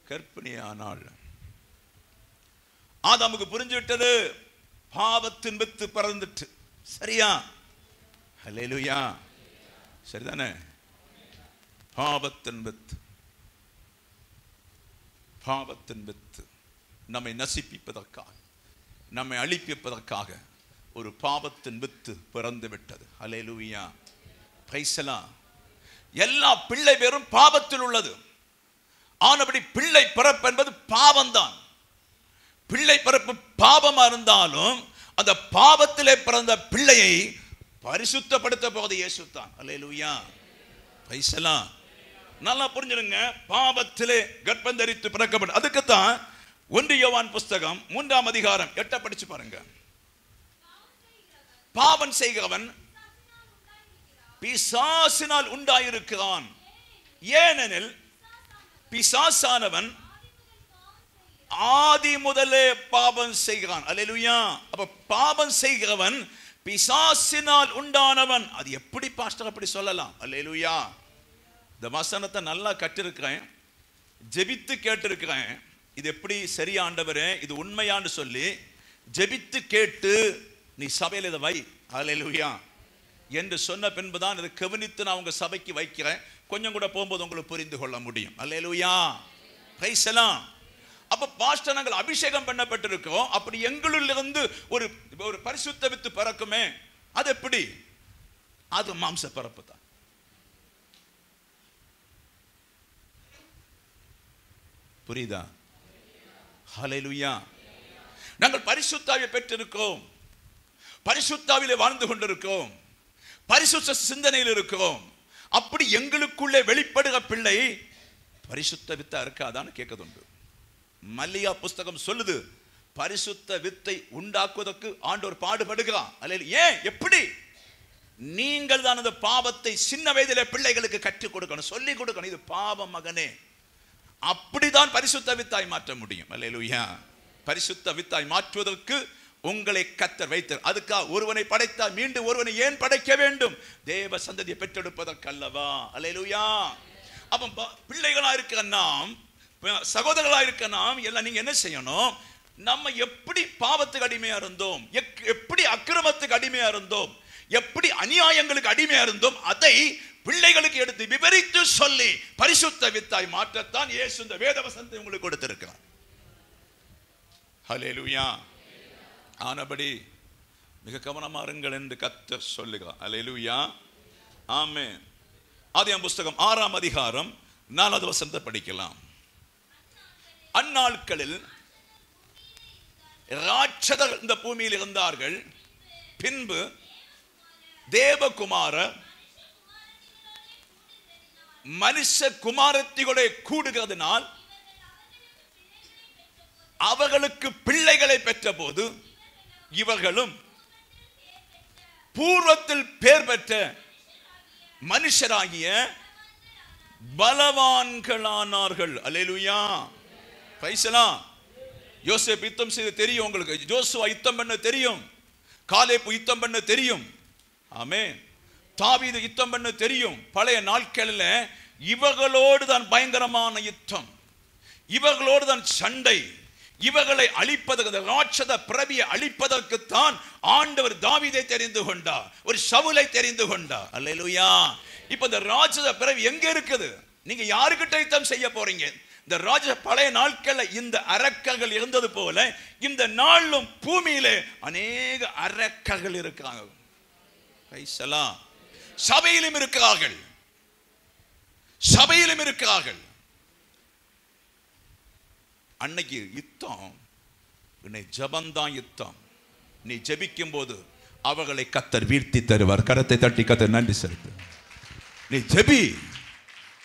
கர்ப்பிணியானாள். ஆதாமுக்கு புரிஞ்சு விட்டது பாவத்தின் வித்து பறந்துட்டு. சரியா? ஹalleluya. சரிதானே? பாவத்தின் வித்து. பாவத்தின் வித்து. நம்மை நசிப்பிப்பதற்காக நம்மை அழிப்பிப்பதற்காக ஒரு பாவத்தின் வித்து பிறந்து விட்டது ஹalleluya பைசலா எல்லா பிள்ளை பேரும் பாவத்தில் உள்ளது. ஆனபடி பிள்ளை பிறப்பு என்பது பாவம்தான். பிள்ளை பிறப்பு பாவமா இருந்தாலும் அந்த பாவத்திலே பிறந்த பிள்ளையை பரிசுத்தப்படுத்த போவது இயேசு தான் அல்லேலூயா பைசலாம் நல்லா புரிஞ்சிருங்க. பாவத்திலே கர்ப்பம் தரித்து அதுக்குத்தான் ஒன்று யோவான் புஸ்தகம் மூன்றாம் அதிகாரம் எட்ட படிச்சு பாருங்க. பாவம் செய்கிறவன் பிசாசினால் உண்டாயிருக்கிறான். ஏனெனில் பிசாசானவன் ஆதி முதலே பாபம் செய்கிறான். அல்லேலூயா. அப்ப பாபம் செய்கிறவன் பிசாசினால் உண்டானவன். அது எப்படி பாஸ்டர் அப்படி சொல்லலாம்? அல்லேலூயா. இந்த வசனத்தை நல்லா கற்றிருக்கிறேன். ஜெபித்து கேட்டிருக்கிறேன். இது எப்படி சரியாண்டவர்? இது உண்மையான்னு சொல்லி ஜெபித்து கேட்டு நீ சபையில் இதை வை. அல்லேலூயா. என்று சொன்ன பின்புதான் இதை கவனித்து நான் உங்கள் சபைக்கு வைக்கிறேன். கொஞ்சம் கூட போகும்போது உங்களுக்கு புரிந்து கொள்ள முடியும். அல்லேலூயா. எல்லாம் அப்ப பாஸ்டர் நாங்கள் அபிஷேகம் பண்ணப்பட்டிருக்கோம். அப்படி எங்களிலிருந்து ஒரு ஒரு பரிசுத்த வித்து பறக்குமே. அது எப்படி? அது மாம்ச பரப்பு தான். புரியுதா? ஹலெலுயா நாங்கள் பரிசுத்தாவை பெற்றிருக்கோம். பரிசுத்தாவிலே வாழ்ந்து கொண்டிருக்கோம். பரிசுத்த சிந்தனையில் இருக்கோம். அப்படி எங்களுக்குள்ளே வெளிப்படுகிற பிள்ளை பரிசுத்த வித்தா இருக்காதான்னு கேட்கதுண்டு. மல்லியா புஸ்தகம் சொல்லுது பரிசுத்த வித்தை உண்டாக்குவதற்கு ஆண்டோர் பாடுபடுகிறான் அல்ல ஏன்? எப்படி? நீங்கள் தான் அந்த பாவத்தை சின்ன வயதில் பிள்ளைகளுக்கு கற்றுக் கொடுக்கணும் சொல்லிக் கொடுக்கணும். இது பாவம் மகனே. அப்படிதான் பரிசுத்த வித்தாய் மாற்ற முடியும். அல்லேலூயா. பரிசுத்த வித்தாய் மாற்றுவதற்கு உங்களை கத்தர் வைத்தார். அதுக்காக ஒருவனை படைத்தால் மீண்டும் ஒருவனை ஏன் படைக்க வேண்டும்? தேவ சந்ததியை பெற்றெடுப்பதற்கல்லவா? அல்லேலூயா. அப்ப பிள்ளைகளா இருக்க நாம் சகோதரர்களாக சகோதரர்களா இருக்க நாம் எல்லாம் நீங்க என்ன செய்யணும்? நம்ம எப்படி பாவத்துக்கு அடிமையா இருந்தோம்? எக்- எப்படி அக்கிரமத்துக்கு அடிமையா இருந்தோம்? எப்படி அநியாயங்களுக்கு அடிமையா இருந்தோம்? அதை பிள்ளைகளுக்கு எடுத்து விவரித்து சொல்லி பரிசுத்த வித்தாய் மாற்றத்தான் இயேசு இந்த வேத வசனத்தை உங்களுக்கு கொடுத்திருக்கிறார். ஹalleluya ஆனபடி மிக கவனமா இருங்கள் என்று கத்தர் சொல்லுகிறார். லூயா ஆமே ஆதியம் புஸ்தகம் ஆறாம் அதிகாரம் நாலாவது வசந்த படிக்கலாம். அந்நாட்களில் ராட்சதர் இந்த பூமியில் இருந்தார்கள். பின்பு தேவகுமார மனுஷ குமாரத்திகளே கூடுகிறதுனால் அவர்களுக்கு பிள்ளைகளை பெற்றபோது இவர்களும் பூர்வத்தில் பேர் பெற்ற மனுஷராகிய பலவான்களானார்கள். அல்லேலூயா. பைசலாம் யோசேப் யுத்தம் செய்து தெரியும் உங்களுக்கு. ஜோசுவா யுத்தம் பண்ண தெரியும். காலேப்பு யுத்தம் பண்ண தெரியும். ஆமே தாவீது யுத்தம் பண்ண தெரியும். பழைய நாட்களில் இவர்களோடு தான் பயங்கரமான யுத்தம். இவர்களோடு தான் சண்டை. இவர்களை அழிப்பதற்கு ராட்சத பிரபியை அழிப்பதற்குத்தான் ஆண்டவர் தாவீதை தெரிந்து கொண்டார். ஒரு சவுலை தெரிந்து கொண்டார். அல்லேலூயா இப்ப இந்த ராட்சத பிறவி எங்க இருக்குது? நீங்க யாருக்கிட்ட யுத்தம் செய்ய போறீங்க? இந்த ராஜ பழைய நாட்கள்ல இந்த அரக்கர்கள் இருந்தது போல இந்த நாளும் பூமியிலே அநேக அரக்கர்கள் இருக்காங்க. பைசலா சபையிலும் இருக்கிறார்கள் சபையிலும் இருக்கிறார்கள் அன்னைக்கு யுத்தம். இன்னை ஜபந்தான் யுத்தம். நீ ஜபிக்கும் போது அவர்களை கத்தர் வீழ்த்தி தருவார். கரத்தை தட்டி கத்தர் நன்றி செலுத்து. நீ ஜெபி.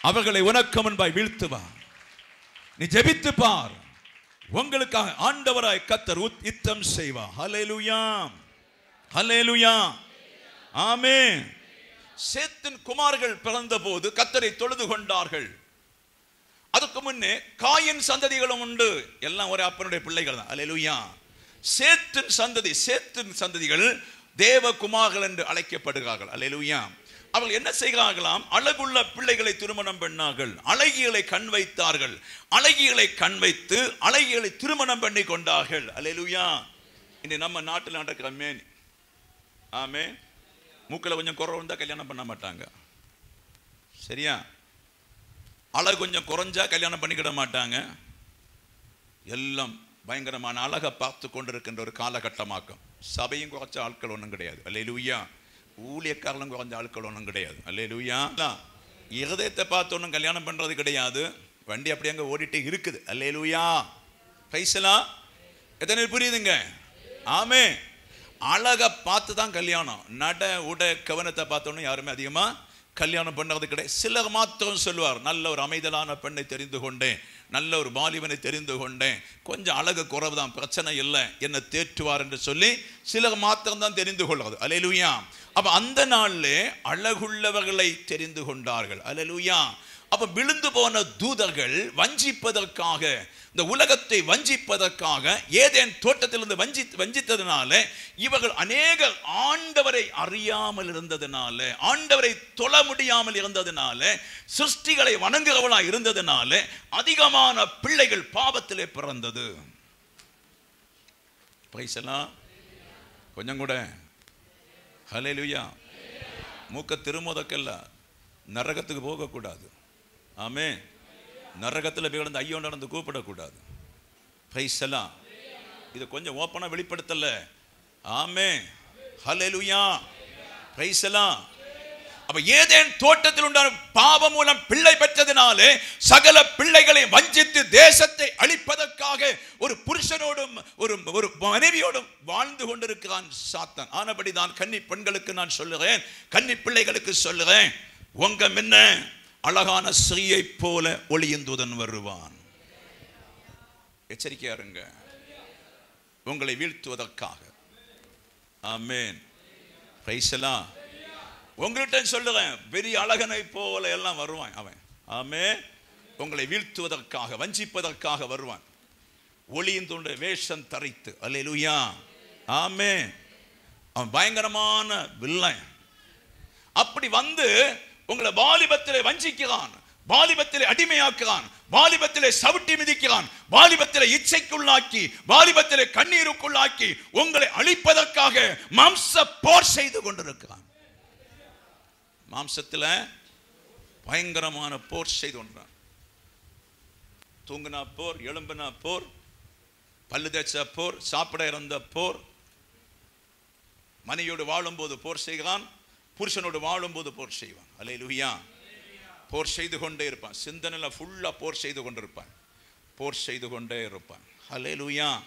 அவர்களை உனக்கு முன்பாய் வீழ்த்துவார். நீ ஜெபித்து பார். உங்களுக்காக ஆண்டவராய் கத்தர் உத்- யுத்தம் செய்வா ஹalleluya ஹalleluya ஆமே சேத்தின் குமார்கள் பிறந்தபோது கத்தரை தொழுது கொண்டார்கள். அதுக்கு முன்னே காயின் சந்ததிகளும் உண்டு. எல்லாம் ஒரே அப்பனுடைய பிள்ளைகள் தான். அலையலுயா சேத்தின் சந்ததி சேத்தின் சந்ததிகள் தேவகுமார்கள் என்று அழைக்கப்படுகிறார்கள். அல்லேலூயா அவர்கள் என்ன செய்கிறார்களாம்? அழகுள்ள பிள்ளைகளை திருமணம் பண்ணார்கள். அழகிகளை கண் வைத்தார்கள். அழகிகளை கண் வைத்து அழகிகளை திருமணம் பண்ணி கொண்டார்கள். அலையலுயா இனி நம்ம நாட்டில் நடக்கிற மேன். ஆமே மூக்கில் கொஞ்சம் குறை இருந்தால் கல்யாணம் பண்ண மாட்டாங்க. சரியா? அழகு கொஞ்சம் குறைஞ்சா கல்யாணம் பண்ணிக்கிட மாட்டாங்க. எல்லாம் பயங்கரமான அழகை பார்த்து கொண்டிருக்கின்ற ஒரு காலகட்டமாக்கும். சபையும் குறைச்ச ஆட்கள் ஒன்றும் கிடையாது. அல்லே லூயா ஊழியக்காரலும் குறைஞ்ச ஆட்கள் ஒன்றும் கிடையாது. அல்லே லூயா இருதயத்தை பார்த்து ஒன்றும் கல்யாணம் பண்ணுறது கிடையாது. வண்டி அப்படி அங்கே ஓடிட்டு இருக்குது. அல்லே லூயா பைசலா எத்தனை புரியுதுங்க? ஆமே அழகை பார்த்து தான் கல்யாணம். நட உட கவனத்தை பார்த்தோன்னு யாருமே அதிகமாக கல்யாணம் பண்ணுறது கிடையாது. சிலர் மாத்திரம் சொல்லுவார் நல்ல ஒரு அமைதலான பெண்ணை தெரிந்து கொண்டேன். நல்ல ஒரு வாலிபனை தெரிந்து கொண்டேன். கொஞ்சம் அழகு குறவு தான் பிரச்சனை இல்லை என்னை தேற்றுவார் என்று சொல்லி சிலர் மாத்திரம்தான் தெரிந்து கொள்ளாது அலையலுயா அப்ப அந்த நாளில் அழகுள்ளவர்களை தெரிந்து கொண்டார்கள். அலையலுயா அப்போ விழுந்து போன தூதர்கள் வஞ்சிப்பதற்காக இந்த உலகத்தை வஞ்சிப்பதற்காக ஏதேன் தோட்டத்திலிருந்து வஞ்சி வஞ்சித்ததுனால இவர்கள் அநேக ஆண்டவரை அறியாமல் இருந்ததுனால ஆண்டவரை தொழ முடியாமல் இருந்ததுனால சிருஷ்டிகளை வணங்குகிறவளாக இருந்ததுனால அதிகமான பிள்ளைகள் பாவத்திலே பிறந்தது. பிரைசலாம் கொஞ்சம் கூட. ஹலேலுயா மூக்க திருமோதக்கல்ல நரகத்துக்கு போகக்கூடாது. ஆமே நரகத்தில் போய் கிடந்து ஐயோ நடந்து கூப்பிடக்கூடாது. பைசலாம் இது கொஞ்சம் ஓப்பனாக வெளிப்படுத்தல. ஆமே ஹலெலுயா பைசலாம் அப்ப ஏதேன் தோட்டத்தில் உண்டான பாவம் மூலம் பிள்ளை பெற்றதினாலே சகல பிள்ளைகளை வஞ்சித்து தேசத்தை அழிப்பதற்காக ஒரு புருஷனோடும் ஒரு ஒரு மனைவியோடும் வாழ்ந்து கொண்டிருக்கிறான் சாத்தான். ஆனபடி நான் கன்னி பெண்களுக்கு நான் சொல்லுகிறேன். கன்னி பிள்ளைகளுக்கு சொல்லுகிறேன். உங்க முன்ன அழகான ஸ்ரீயை போல ஒளியந்துதன் வருவான். எச்சரிக்கையா இருங்க. உங்களை வீழ்த்துவதற்காக. ஆமேன். பைசலா உங்கள்கிட்ட சொல்லுறேன் பெரிய அழகனை போல எல்லாம் வருவான் அவன். ஆமே உங்களை வீழ்த்துவதற்காக வஞ்சிப்பதற்காக வருவான். ஒளியின் வேஷம் தரைத்து. அல்லேலூயா ஆமே அவன் பயங்கரமான வில்லன். அப்படி வந்து உங்களை வாலிபத்திலே வஞ்சிக்கிறான் வாலிபத்திலே அடிமையாக்குகிறான் வாலிபத்திலே சவுட்டி மிதிக்கிறான் வாலிபத்திலே இச்சைக்குள்ளாக்கி வாலிபத்திலே கண்ணீருக்குள்ளாக்கி உங்களை அழிப்பதற்காக மாம்ச போர் செய்து கொண்டிருக்கிறான். மாம்சத்தில் பயங்கரமான போர் செய்து கொண்டான். தூங்கினா போர் எலும்பினா போர் பல்லு தேய்ச்ச போர் சாப்பிட இறந்த போர் மனையோடு வாழும்போது போர் செய்கிறான். புருஷனோடு வாழும்போது போர் செய்வான். அலே லுஹியா போர் செய்து கொண்டே இருப்பான். சிந்தனையில் ஃபுல்லாக போர் செய்து கொண்டிருப்பான். போர் செய்து கொண்டே இருப்பான். அலே லுயா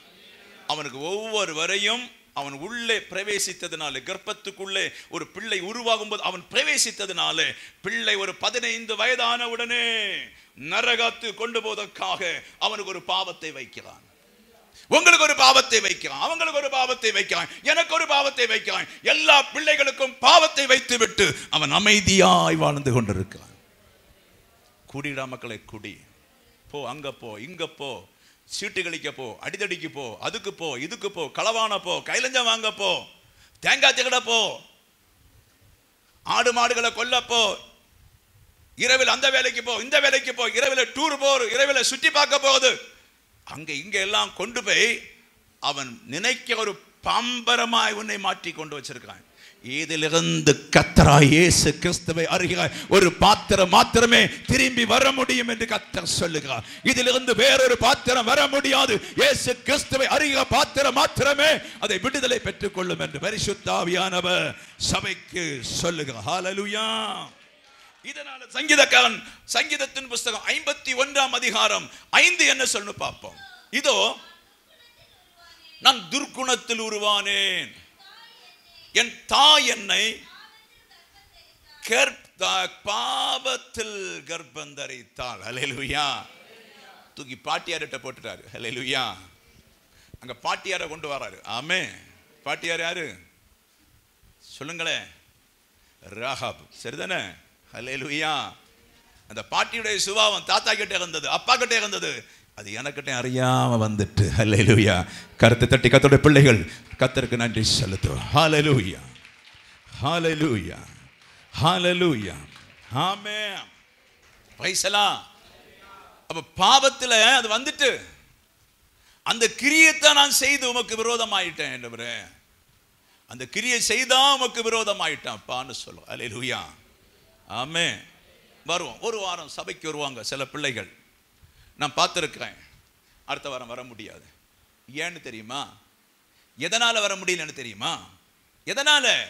அவனுக்கு ஒவ்வொரு வரையும் அவன் உள்ளே பிரவேசித்ததுனால கர்ப்பத்துக்குள்ளே ஒரு பிள்ளை உருவாகும் போது அவன் பிரவேசித்ததுனால பிள்ளை ஒரு பதினைந்து வயதான உடனே நரகத்து கொண்டு போவதற்காக அவனுக்கு ஒரு பாவத்தை வைக்கிறான். உங்களுக்கு ஒரு பாவத்தை வைக்கிறான் அவங்களுக்கு ஒரு பாவத்தை வைக்கிறான் எனக்கு ஒரு பாவத்தை வைக்கிறான் எல்லா பிள்ளைகளுக்கும் பாவத்தை வைத்து விட்டு அவன் அமைதியாய் வாழ்ந்து கொண்டிருக்கிறான். குடிடா மக்களை குடி. போ அங்க போ இங்க போ. சீட்டு கழிக்க போ அடிதடிக்கு போ அதுக்கு போ இதுக்கு போ களவான போ கைலஞ்சம் வாங்க போ தேங்காய் திகட போ. ஆடு மாடுகளை கொல்லப்போ இரவில் அந்த வேலைக்கு போ இந்த வேலைக்கு போ இரவில் டூர் போ இரவில் சுற்றி பார்க்க போகுது அங்கே இங்கே எல்லாம் கொண்டு போய் அவன் நினைக்க ஒரு பம்பரமாய் உன்னை மாற்றி கொண்டு வச்சிருக்கான். இதிலிருந்து கத்தரா இயேசு கிறிஸ்துவை அருகிறாய் ஒரு பாத்திரம் மாத்திரமே திரும்பி வர முடியும் என்று கத்தர் சொல்லுகிறார். இதிலிருந்து வேறொரு பாத்திரம் வர முடியாது. இயேசு கிறிஸ்துவை அருகிற பாத்திரம் மாத்திரமே அதை விடுதலை பெற்றுக் கொள்ளும் என்று பரிசுத்தாவியானவர் சபைக்கு சொல்லுகிறார். ஹalleluya இதனால சங்கீதக்காரன் சங்கீதத்தின் புஸ்தகம் ஐம்பத்தி ஒன்றாம் அதிகாரம் ஐந்து என்ன சொல்லு பார்ப்போம். இதோ நான் துர்க்குணத்தில் உருவானேன். என் தாய் என்னை பாபத்தில் பாவத்தில் கர்ப்பந்தரித்தாள். ஹalleluya. தூக்கி பாட்டியார்கிட்ட போட்டுட்டாரு. ஹalleluya. அங்க பாட்டியாரை கொண்டு வராரு. ஆமே பாட்டியார் யாரு? சொல்லுங்களேன். ராகாபு. சரிதானே? ஹalleluya. அந்த பாட்டியுடைய சுபாவம் தாத்தா கிட்டே இருந்தது அப்பா கிட்டே இருந்தது. அது எனக்கிட்ட அறியாம வந்துட்டு ஹalleluya. கருத்து தட்டி கத்தோட பிள்ளைகள் கத்தருக்கு நன்றி செலுத்துவோம். ஹalleluya. ஹalleluya. ஹalleluya. ஆமே பைசலாம் அப்போ பாவத்தில் அது வந்துட்டு அந்த கிரியத்தை நான் செய்து உமக்கு விரோதமாயிட்டேன் என்றவரே. அந்த கிரியை செய்தா உமக்கு விரோதமாயிட்டான் அப்பான்னு சொல்லுவோம். அல்லேலூயா ஆமே வருவோம். ஒரு வாரம் சபைக்கு வருவாங்க சில பிள்ளைகள். நான் பார்த்துருக்கிறேன். அடுத்த வாரம் வர முடியாது. ஏன்னு தெரியுமா? எதனால வர முடியலன்னு தெரியுமா? எதனால?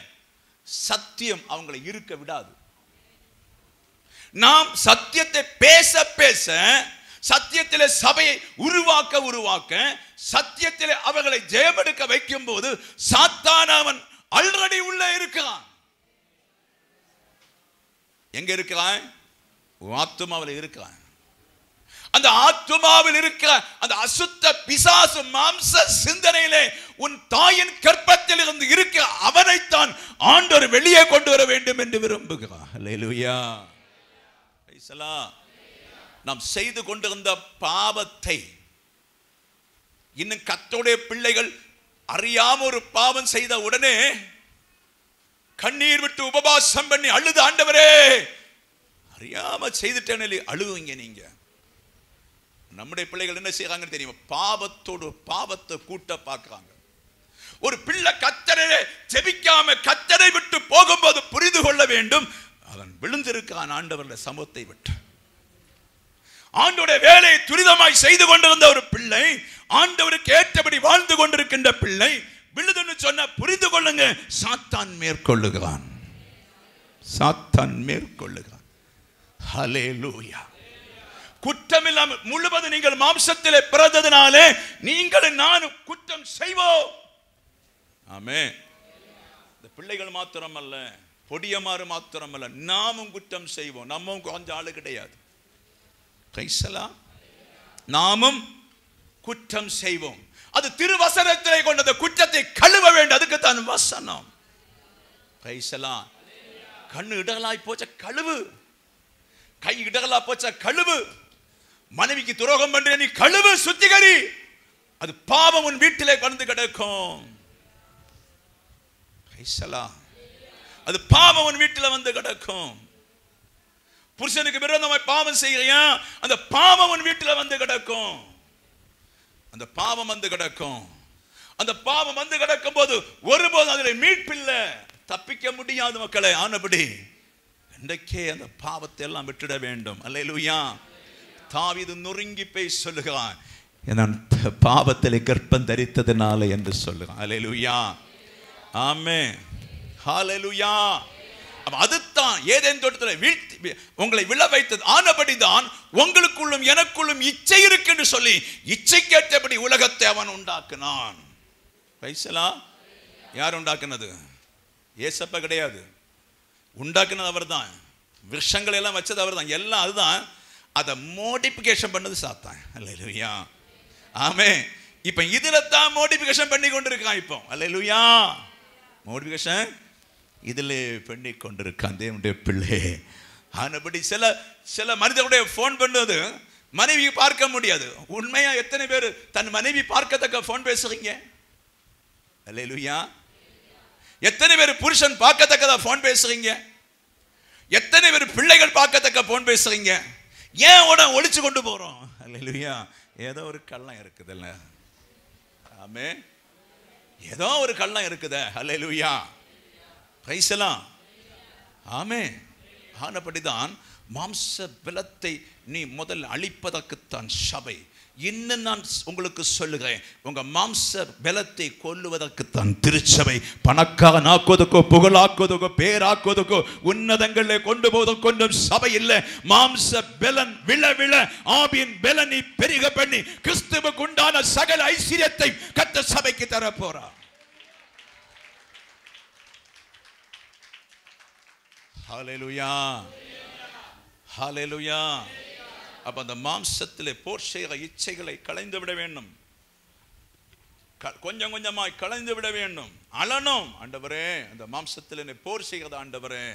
சத்தியம் அவங்களை இருக்க விடாது. நாம் சத்தியத்தை பேச பேச சத்தியத்தில் சபையை உருவாக்க உருவாக்க சத்தியத்தில் அவர்களை ஜெயமெடுக்க வைக்கும் போது சாத்தானவன் அவன் ஆல்ரெடி உள்ள இருக்கான். எங்க இருக்கலாம் உன் ஆத்துமாவில் இருக்கலாம் அந்த ஆத்துமாவில் இருக்கிற அந்த அசுத்த பிசாசு மாம்ச சிந்தனையிலே உன் தாயின் கற்பத்தில் இருந்து இருக்க அவனைத்தான் ஆண்டவர் வெளியே கொண்டு வர வேண்டும் என்று விரும்புகிறார். நாம் செய்து கொண்டிருந்த பாவத்தை இன்னும் கத்தோடைய பிள்ளைகள் அறியாம ஒரு பாவம் செய்த உடனே கண்ணீர் விட்டு உபவாசம் பண்ணி அழுது ஆண்டவரே அறியாம செய்துட்டேன்னு அழுவீங்க நீங்க. நம்முடைய பிள்ளைகள் என்ன செய்யறாங்கன்னு தெரியுமா? பாவத்தோடு பாவத்தை கூட்ட பார்க்கறாங்க. ஒரு பிள்ளை கத்தரை ஜெபிக்காம கத்தரை விட்டு போகும்போது புரிந்து கொள்ள வேண்டும். அவன் விழுந்திருக்கான் ஆண்டவருடைய சமூகத்தை விட்டு. ஆண்டோடைய வேலையை துரிதமாய் செய்து கொண்டிருந்த ஒரு பிள்ளை ஆண்டவருக்கு ஏற்றபடி வாழ்ந்து கொண்டிருக்கின்ற பிள்ளை விழுதுன்னு சொன்ன புரிந்து கொள்ளுங்க. சாத்தான் மேற்கொள்ளுகிறான். சாத்தான் மேற்கொள்ளுகிறான். ஹalleluya. குற்றமில்லாமல் முழுவதும் நீங்கள் மாம்சத்திலே பிறந்ததினாலே நீங்களும் நானும் குற்றம் செய்வோம். ஆமே இந்த பிள்ளைகள் மாத்திரம் அல்ல பொடியமாறு மாத்திரமல்ல நாமும் குற்றம் செய்வோம். நம்மவும் கொஞ்சம் ஆளு கிடையாது. கைசலா நாமும் குற்றம் செய்வோம். அது திருவசனத்திலே கொண்டது குற்றத்தை கழுவ வேண்டும். அதுக்கு தான் வசனம். கைசலா. கண்ணு இடகலாய் போச்ச கழுவு. கை இடகலா போச்ச கழுவு. மனைவிக்கு துரோகம் பண்ற நீ கழுவு சுத்திகரி. அது பாவம் உன் வீட்டிலே கடந்து கிடக்கும். அது பாவம் உன் வீட்டில் வந்து கிடக்கும். புருஷனுக்கு விரோதமாய் பாவம் செய்கிறியா? அந்த பாவம் உன் வீட்டில் வந்து கிடக்கும். அந்த பாவம் வந்து கிடக்கும். அந்த பாவம் வந்து கிடக்கும் போது ஒருபோதும் அதில் மீட்பில்லை. தப்பிக்க முடியாது மக்களை ஆனபடி இன்றைக்கே அந்த பாவத்தை எல்லாம் விட்டுட வேண்டும். அல்லேலூயா. தாவிது நொறுங்கி போய் சொல்லுகிறான் நான் பாவத்தில் கர்ப்பம் தரித்ததுனால என்று சொல்லுகிறான். அல்லேலூயா. ஆமே ஹாலலுயா அதுதான் ஏதேன் தோட்டத்தில் வீழ்த்தி உங்களை விழ வைத்தது. ஆனபடிதான் உங்களுக்குள்ளும் எனக்குள்ளும் இச்சை இருக்கு என்று சொல்லி இச்சைக்கேற்றபடி உலகத்தை அவன் உண்டாக்குனான். பைசலா யார் உண்டாக்குனது? ஏசப்ப கிடையாது. உண்டாக்குனது அவர் தான் விஷங்களை எல்லாம் வச்சது அவர் தான் எல்லாம் அதுதான். அதை மோடிஃபிகேஷன் பண்ணது சாத்தான். அல்ல இல்லையா ஆமே இப்போ இதில் தான் மோடிஃபிகேஷன் பண்ணி கொண்டு இருக்கான் இப்போ. அல்லேலூயா. மோடிஃபிகேஷன் இதில் பண்ணி கொண்டிருக்கான் தேவனுடைய பிள்ளை ஆனபடி சில சில மனிதனுடைய ஃபோன் பண்ணுவது மனைவி பார்க்க முடியாது. உண்மையாக எத்தனை பேர் தன் மனைவி பார்க்கத்தக்க ஃபோன் பேசுகிறீங்க அல்லேலூயா எத்தனை பேர் புருஷன் பார்க்கத்தக்கதா ஃபோன் பேசுகிறீங்க எத்தனை பேர் பிள்ளைகள் பார்க்கத்தக்க ஃபோன் பேசுகிறீங்க ஏன் உடனே ஒழிச்சு கொண்டு போகிறோம் அல்லேலூயா ஏதோ ஒரு கள்ளம் இருக்குதுல்ல. ஆமே ஏதோ ஒரு கள்ளம் இருக்குதே. அல்லேலூயா பிரைசலாம் ஆமே ஆனபடிதான் மாம்ச பலத்தை நீ முதல் அழிப்பதற்குத்தான் சபை. இன்னும் நான் உங்களுக்கு சொல்லுகிறேன் உங்கள் மாம்ச பலத்தை கொல்லுவதற்குத்தான் திருச்சபை. பணக்காரன் ஆக்குவதற்கோ புகழாக்குவதற்கோ பேராக்குவதற்கோ உன்னதங்களிலே கொண்டு போவதற்கு கொண்டும் சபை இல்லை. மாம்ச பலன் விழ விழ ஆவியின் பலனை பெருக பண்ணி கிறிஸ்துவுக்கு உண்டான சகல ஐஸ்வர்யத்தை கத்த சபைக்கு தர ஹலெலுயா ஹலெலுயா அப்போ அப்ப அந்த மாம்சத்தில் போர் செய்கிற இச்சைகளை களைந்து விட வேண்டும். கொஞ்சம் கொஞ்சமாய் களைந்து விட வேண்டும். அலனும் ஆண்டவரே அந்த மாம்சத்தில் என்னை போர் செய்கிறது ஆண்டவரே?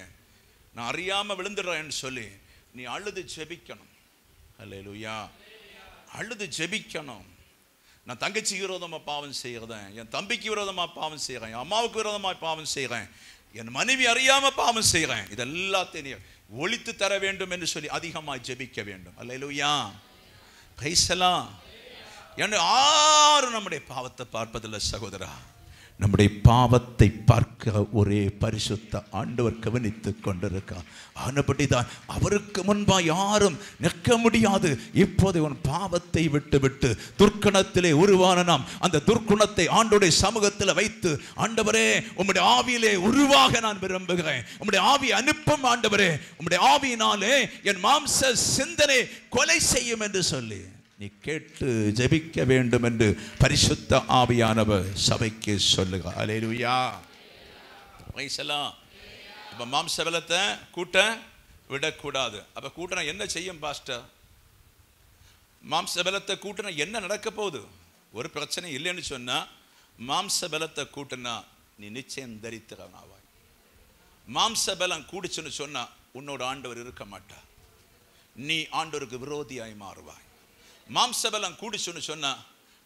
நான் அறியாம விழுந்துடுறேன்னு சொல்லி நீ அழுது ஜெபிக்கணும். ஹalleluya அழுது ஜெபிக்கணும். நான் தங்கச்சிக்கு விரோதமாக பாவம் செய்கிறேன். என் தம்பிக்கு விரோதமாக பாவம் செய்கிறேன். என் அம்மாவுக்கு விரோதமாக பாவம் செய்கிறேன். என் மனைவி அறியாம பாவம் செய்கிறேன் இது எல்லாத்தையும் ஒழித்து தர வேண்டும் என்று சொல்லி அதிகமாக ஜெபிக்க வேண்டும். அல்லேலூயா. கைசலாம் என்று ஆறு நம்முடைய பாவத்தை பார்ப்பதில்லை சகோதரா. நம்முடைய பாவத்தை பார்க்க ஒரே பரிசுத்த ஆண்டவர் கவனித்து கொண்டிருக்கார் ஆனபடிதான் அவருக்கு முன்பா யாரும் நிற்க முடியாது. இப்போது உன் பாவத்தை விட்டு விட்டு துர்க்கணத்திலே உருவான நாம் அந்த துர்க்குணத்தை ஆண்டோடைய சமூகத்தில் வைத்து ஆண்டவரே உம்முடைய ஆவியிலே உருவாக நான் விரும்புகிறேன். உம்முடைய ஆவி அனுப்பும் ஆண்டவரே உம்முடைய ஆவியினாலே என் மாம்ச சிந்தனை கொலை செய்யும் என்று சொல்லி. நீ கேட்டு ஜெபிக்க வேண்டும் என்று பரிசுத்த ஆவியானவர் சபைக்கு சொல்லுக. அலேலுயா வயசெல்லாம் இப்போ மாம்ச பலத்தை கூட்ட விடக்கூடாது. அப்போ கூட்டினா என்ன செய்யும் பாஸ்டர் மாம்ச பலத்தை கூட்டினா என்ன நடக்க போகுது? ஒரு பிரச்சனை இல்லைன்னு சொன்னா மாம்ச பலத்தை கூட்டினா நீ நிச்சயம் தரித்திரனாவாய். மாம்ச பலம் கூடிச்சுன்னு சொன்னா உன்னோட ஆண்டவர் இருக்க மாட்டார். நீ ஆண்டவருக்கு விரோதியாய் மாறுவாய். மாம்சபலம் கூடிச்சுன்னு சொன்னா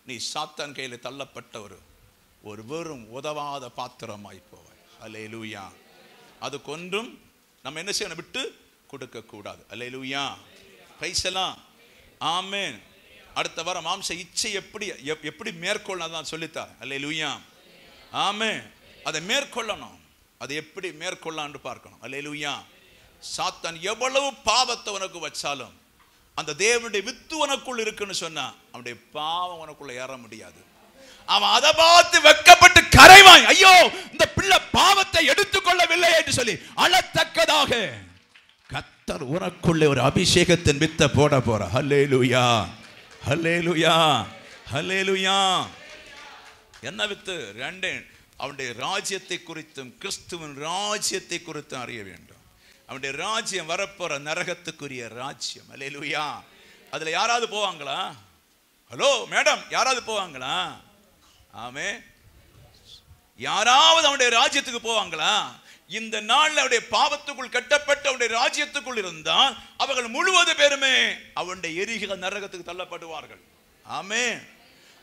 நீ சாத்தான் கையில் தள்ளப்பட்ட ஒரு ஒரு வெறும் உதவாத பாத்திரமாய் போவாய். அல்லேலூயா. அது கொன்றும் நம்ம என்ன செய்யணும்? விட்டு கொடுக்கக்கூடாது அலே லூயா பைசலாம் ஆமே அடுத்த வாரம் மாம்ச இச்சை எப்படி எப்- எப்படி மேற்கொள்ள தான் சொல்லித்தார். அல்லேலூயா. ஆமே அதை மேற்கொள்ளணும். அதை எப்படி மேற்கொள்ளான்னு பார்க்கணும். அல்லேலூயா. சாத்தான் எவ்வளவு பாவத்தை உனக்கு வச்சாலும் அந்த தேவனுடைய வித்து உனக்குள் இருக்குன்னு சொன்னா அவனுடைய பாவம் உனக்குள்ள ஏற முடியாது. அவன் அதை பார்த்து வெக்கப்பட்டு கரைவான் ஐயோ இந்த பிள்ளை பாவத்தை எடுத்துக்கொள்ளவில்லை என்று சொல்லி அழத்தக்கதாக கத்தர் உனக்குள்ளே ஒரு அபிஷேகத்தின் வித்த போட போற. லுயா ஹலே லுயா என்ன வித்து? ரெண்டே அவனுடைய ராஜ்யத்தை குறித்தும் கிறிஸ்துவின் ராஜ்யத்தை குறித்தும் அறிய வேண்டும். அவனுடைய ராஜ்யம் வரப்போற நரகத்துக்குரிய ராஜ்யம். அல்லேலூயா அதுல யாராவது போவாங்களா? ஹலோ மேடம் யாராவது போவாங்களா? ஆமே யாராவது அவனுடைய ராஜ்யத்துக்கு போவாங்களா? இந்த நாளில் அவருடைய பாவத்துக்குள் கட்டப்பட்ட அவருடைய ராஜ்யத்துக்குள் இருந்தால் அவர்கள் முழுவது பேருமே அவனுடைய எரிகிற நரகத்துக்கு தள்ளப்படுவார்கள். ஆமே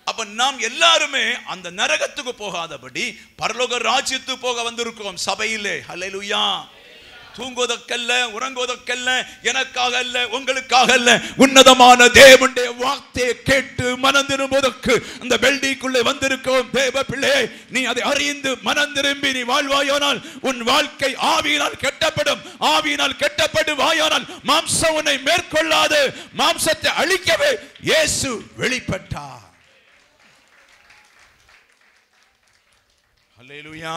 அப்ப நாம் எல்லாருமே அந்த நரகத்துக்கு போகாதபடி பரலோக ராஜ்யத்துக்கு போக வந்திருக்கோம் சபையிலே. ஹalleluya தூங்குவதற்கல்ல உறங்குவதற்கல்ல எனக்காக அல்ல உங்களுக்காக அல்ல உன்னதமான தேவனுடைய வார்த்தையை கேட்டு மனம் திரும்புவதற்கு அந்த வெள்ளிக்குள்ளே வந்திருக்கிறோம் தேவ பிள்ளை நீ அதை அறிந்து மனம் திரும்பி நீ வாழ்வாயானால் உன் வாழ்க்கை ஆவியினால் கெட்டப்படும். ஆவியினால் கெட்டப்படு வாயானால் மாம்சம் உன்னை மேற்கொள்ளாது மாம்சத்தை அழிக்கவே இயேசு வெளிப்பட்டார். ஹalleluya.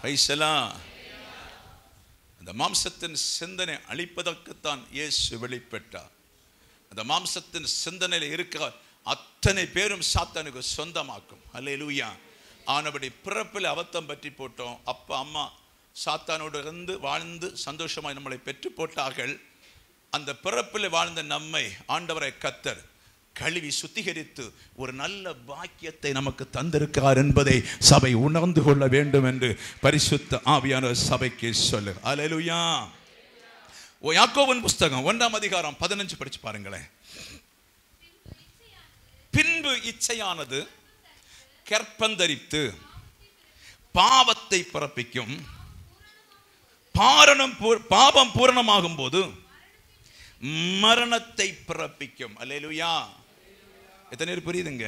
பிரைஸ் அந்த மாம்சத்தின் சிந்தனை அழிப்பதற்குத்தான் இயேசு வெளிப்பட்டார். அந்த மாம்சத்தின் சிந்தனையில் இருக்க அத்தனை பேரும் சாத்தானுக்கு சொந்தமாக்கும். அல்லேலூயா ஆனபடி பிறப்பில் அவத்தம் பற்றி போட்டோம். அப்பா அம்மா சாத்தானோடு இருந்து வாழ்ந்து சந்தோஷமாய் நம்மளை பெற்று போட்டார்கள். அந்த பிறப்பில் வாழ்ந்த நம்மை ஆண்டவரை கத்தர். கழுவி சுத்திகரித்து ஒரு நல்ல பாக்கியத்தை நமக்கு தந்திருக்கார் என்பதை சபை உணர்ந்து கொள்ள வேண்டும் என்று பரிசுத்த ஆவியான சபைக்கு சொல்லு. அலலுயா ஓ யாக்கோவன் புஸ்தகம் ஒன்றாம் அதிகாரம் பதினஞ்சு படிச்சு பாருங்களேன். பின்பு இச்சையானது கற்பந்தரித்து பாவத்தை பிறப்பிக்கும். பாரணம் பூ- பாவம் பூரணமாகும் போது மரணத்தை பிறப்பிக்கும். அல்லேலுயா எத்தனை பேர் புரியுதுங்க?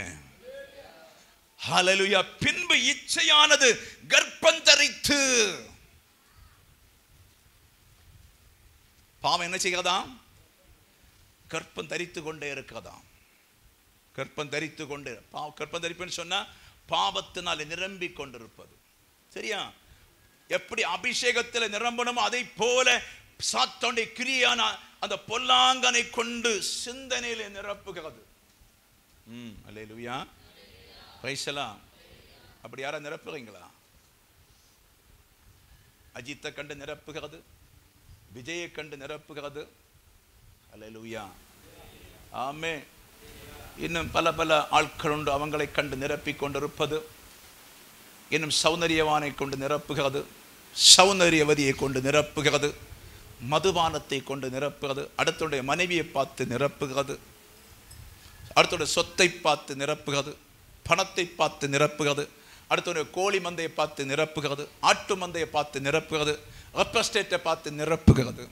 ஹலலுயா பின்பு இச்சையானது கர்ப்பந்தரித்து. பாவம் என்ன செய்கிறதாம் கற்பம் தரித்து கொண்டே இருக்கதாம். கற்பம் தரித்து கொண்டு பாவ கற்பம் தரிப்புன்னு சொன்னா பாவத்தினால் நிரம்பி கொண்டிருப்பது. சரியா? எப்படி அபிஷேகத்தில் நிரம்பணுமோ அதை போல சாத்தோண்டை கிரியான அந்த பொல்லாங்கனை கொண்டு சிந்தனையில நிரப்புகிறது. ம் அல்லேலூயா. பைசலாம். அப்படி யாரா நிரப்புறீங்களா? அஜித்தை கண்டு நிரப்புகிறது. விஜயை கண்டு நிரப்புகிறது. அல்ல அல்லேலூயா. ஆமே. இன்னும் பல பல ஆட்கள் உண்டு அவங்களை கண்டு நிரப்பி கொண்டிருப்பது. இன்னும் சௌந்தரியவானை கொண்டு நிரப்புகிறது. சௌந்தரியவதியை கொண்டு நிரப்புகிறது. மதுபானத்தை கொண்டு நிரப்புகிறது. அடுத்துடைய மனைவியை பார்த்து நிரப்புகிறது. அடுத்தோட சொத்தை பார்த்து நிரப்புகிறது பணத்தை பார்த்து நிரப்புகிறது அடுத்தவருடைய கோழி மந்தையை பார்த்து நிரப்புகிறது ஆட்டு மந்தையை பார்த்து நிரப்புகிறது ரெப்பஸ்டேட்டை பார்த்து நிரப்புகிறது.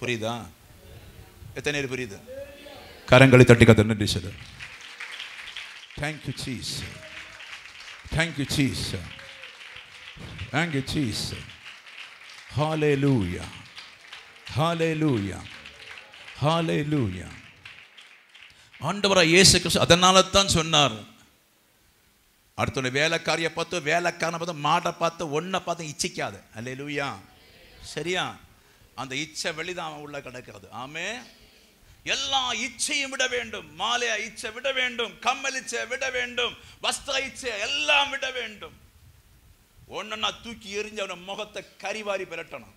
புரியுதா? எத்தனை பேர் புரியுது? கரங்களை தட்டி கத்த நன்றி சொல்லு. Thank you cheese thank you cheese thank you சீஸ் லூயா ஹாலே லூயா ஆண்டவராக இயேசு கிறிஸ்து அதனால தான் சொன்னார். அடுத்தோட வேலைக்காரியை பார்த்து வேலைக்காரனை பார்த்து மாட்டை பார்த்து ஒன்றை பார்த்து இச்சிக்காது. அல்லேலூயா சரியா? அந்த இச்சை வெளிதான் அவன் உள்ள கிடக்கிறது. ஆமே எல்லா இச்சையும் விட வேண்டும். மாலைய இச்சை விட வேண்டும். கம்மல் இச்சை விட வேண்டும். வஸ்திர இச்சை எல்லாம் விட வேண்டும். ஒன்னா தூக்கி எரிஞ்சு அவன முகத்தை கரிவாரி பெரட்டணும்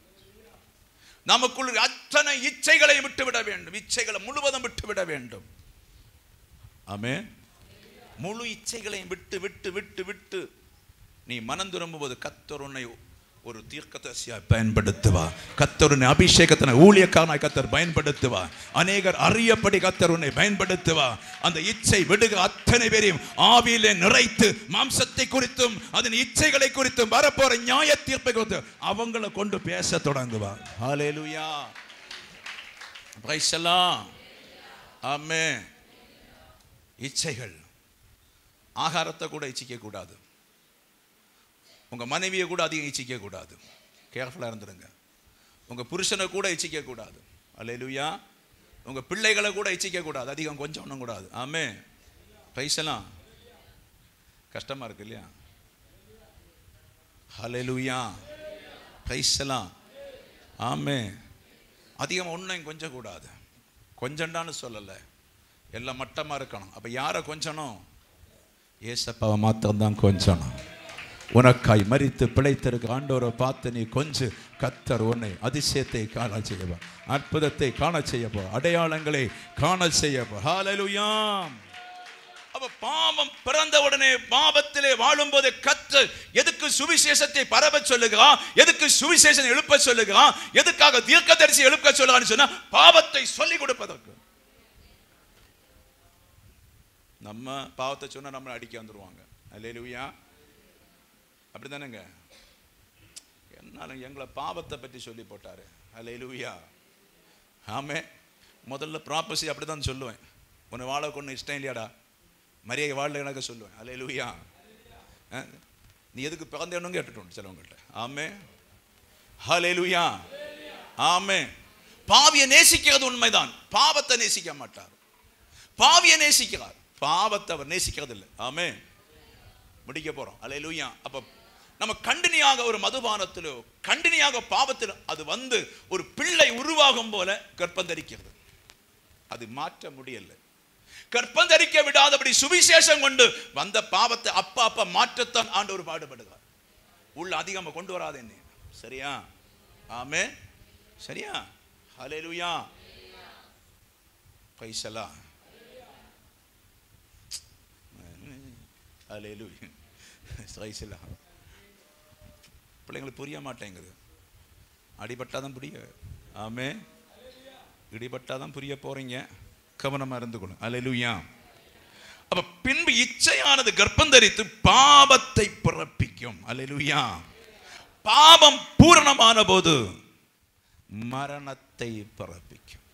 நமக்குள்ள அத்தனை இச்சைகளையும் விட்டு விட வேண்டும். இச்சைகளை முழுவதும் விட்டு விட வேண்டும். ஆமே முழு இச்சைகளையும் விட்டு விட்டு விட்டு விட்டு நீ மனம் திரும்புவது கத்தர் உன்னை ஒரு தீர்க்கதரிசியாய் பயன்படுத்துவா. கத்தர் உன்னை அபிஷேகத்தின ஊழியக்காரனாய் கத்தர் பயன்படுத்துவா. அநேகர் அறியப்படி கத்தர் உன்னை பயன்படுத்துவா. அந்த இச்சை விடுக அத்தனை பேரையும் ஆவியிலே நிறைத்து மாம்சத்தை குறித்தும் அதன் இச்சைகளை குறித்தும் வரப்போற நியாய தீர்ப்பை குறித்து அவங்கள கொண்டு பேச தொடங்குவா. ஹalleluya பிரைஸ் எல்லாம் ஆமே இச்சைகள் ஆகாரத்தை கூட இச்சிக்க கூடாது உங்க மனைவியை கூட அதிகம் இச்சிக்க கூடாது கேர்ஃபுல்லாக இருந்துருங்க. உங்க புருஷனை கூட இச்சிக்க கூடாது உங்கள் உங்க பிள்ளைகளை கூட இச்சிக்க கூடாது அதிகம் கொஞ்சம் ஒன்றும் கூடாது. ஆமே பைசலாம் கஷ்டமா இருக்கு இல்லையா? ஹலெலுயா பைசலாம் ஆமே அதிகம் ஒன்றும் கொஞ்சம் கூடாது. கொஞ்சண்டான்னு சொல்லலை. எல்லாம் மட்டமாக இருக்கணும். அப்போ யாரை கொஞ்சணும்? ஏசப்பாவை மாத்திரம்தான் கொஞ்சணும். உனக்காய் மறித்து பிழைத்திருக்க ஆண்டோரை பார்த்து நீ கொஞ்சம் கத்தர் உன்னை அதிசயத்தை காண செய்யப்போ அற்புதத்தை காண செய்யப்போ அடையாளங்களை காண செய்யப்போ ஹாலலுயாம் அப்ப பாவம் பிறந்த உடனே பாவத்திலே வாழும்போது கத்து எதுக்கு சுவிசேஷத்தை பரவ சொல்லுகிறான் எதுக்கு சுவிசேஷம் எழுப்ப சொல்லுகிறான் எதுக்காக தீர்க்கதரிசி எழுப்ப சொல்லுகிறான்னு சொன்னா பாவத்தை சொல்லி கொடுப்பதற்கு. நம்ம பாவத்தை சொன்னா நம்மளை அடிக்க வந்துருவாங்க. அப்படி தானேங்க என்னாலும் எங்களை பாவத்தை பற்றி சொல்லி போட்டாரு. அல்லேலூயா ஆமே. முதல்ல ப்ராப்பர்சி அப்படிதான் சொல்லுவேன். உன்னை வாழ கொண்டு இஷ்டம் இல்லையாடா? மரியாதை வாழ எனக்கு சொல்லுவேன். அல்லேலூயா லூயா நீ எதுக்கு பிறந்தேன்னு கேட்டுட்டு சிலவங்கள்ட்ட. ஆமே. ஹalleluya. ஆமே. பாவியை நேசிக்கிறது உண்மைதான். பாவத்தை நேசிக்க மாட்டார். பாவியை நேசிக்கிறார். பாவத்தை அவர் நேசிக்கிறதில்லை. ஆமே முடிக்க போறோம். லூயா அப்ப நம்ம கண்டினியாக ஒரு மதுபானத்திலோ கண்டினியாக பாவத்தில் அது வந்து ஒரு பிள்ளை உருவாகும் போல கற்பந்தரிக்கிறது. அது மாற்ற முடியல. கற்பந்தரிக்க விடாதபடி சுவிசேஷம் கொண்டு வந்த பாவத்தை அப்பா அப்பா மாற்றத்தான் ஆண்டவர் பாடுபடுகிறார். உள்ள அதிகமா கொண்டு வராத என்ன சரியா? ஆமே சரியா? ஹalleluya பைசலா ஹalleluya பைசலா பிள்ளைங்களுக்கு புரிய மாட்டேங்குது. அடிபட்டாதான் புரிய. ஆமே இடிபட்டாதான் புரிய போறீங்க. கவனமா இருந்துக்கணும். அல்லேலூயா அப்ப பின்பு இச்சையானது கர்ப்பம் தரித்து பாபத்தை பிறப்பிக்கும். அல்லேலூயா பாபம் பூரணமான போது மரணத்தை பிறப்பிக்கும்.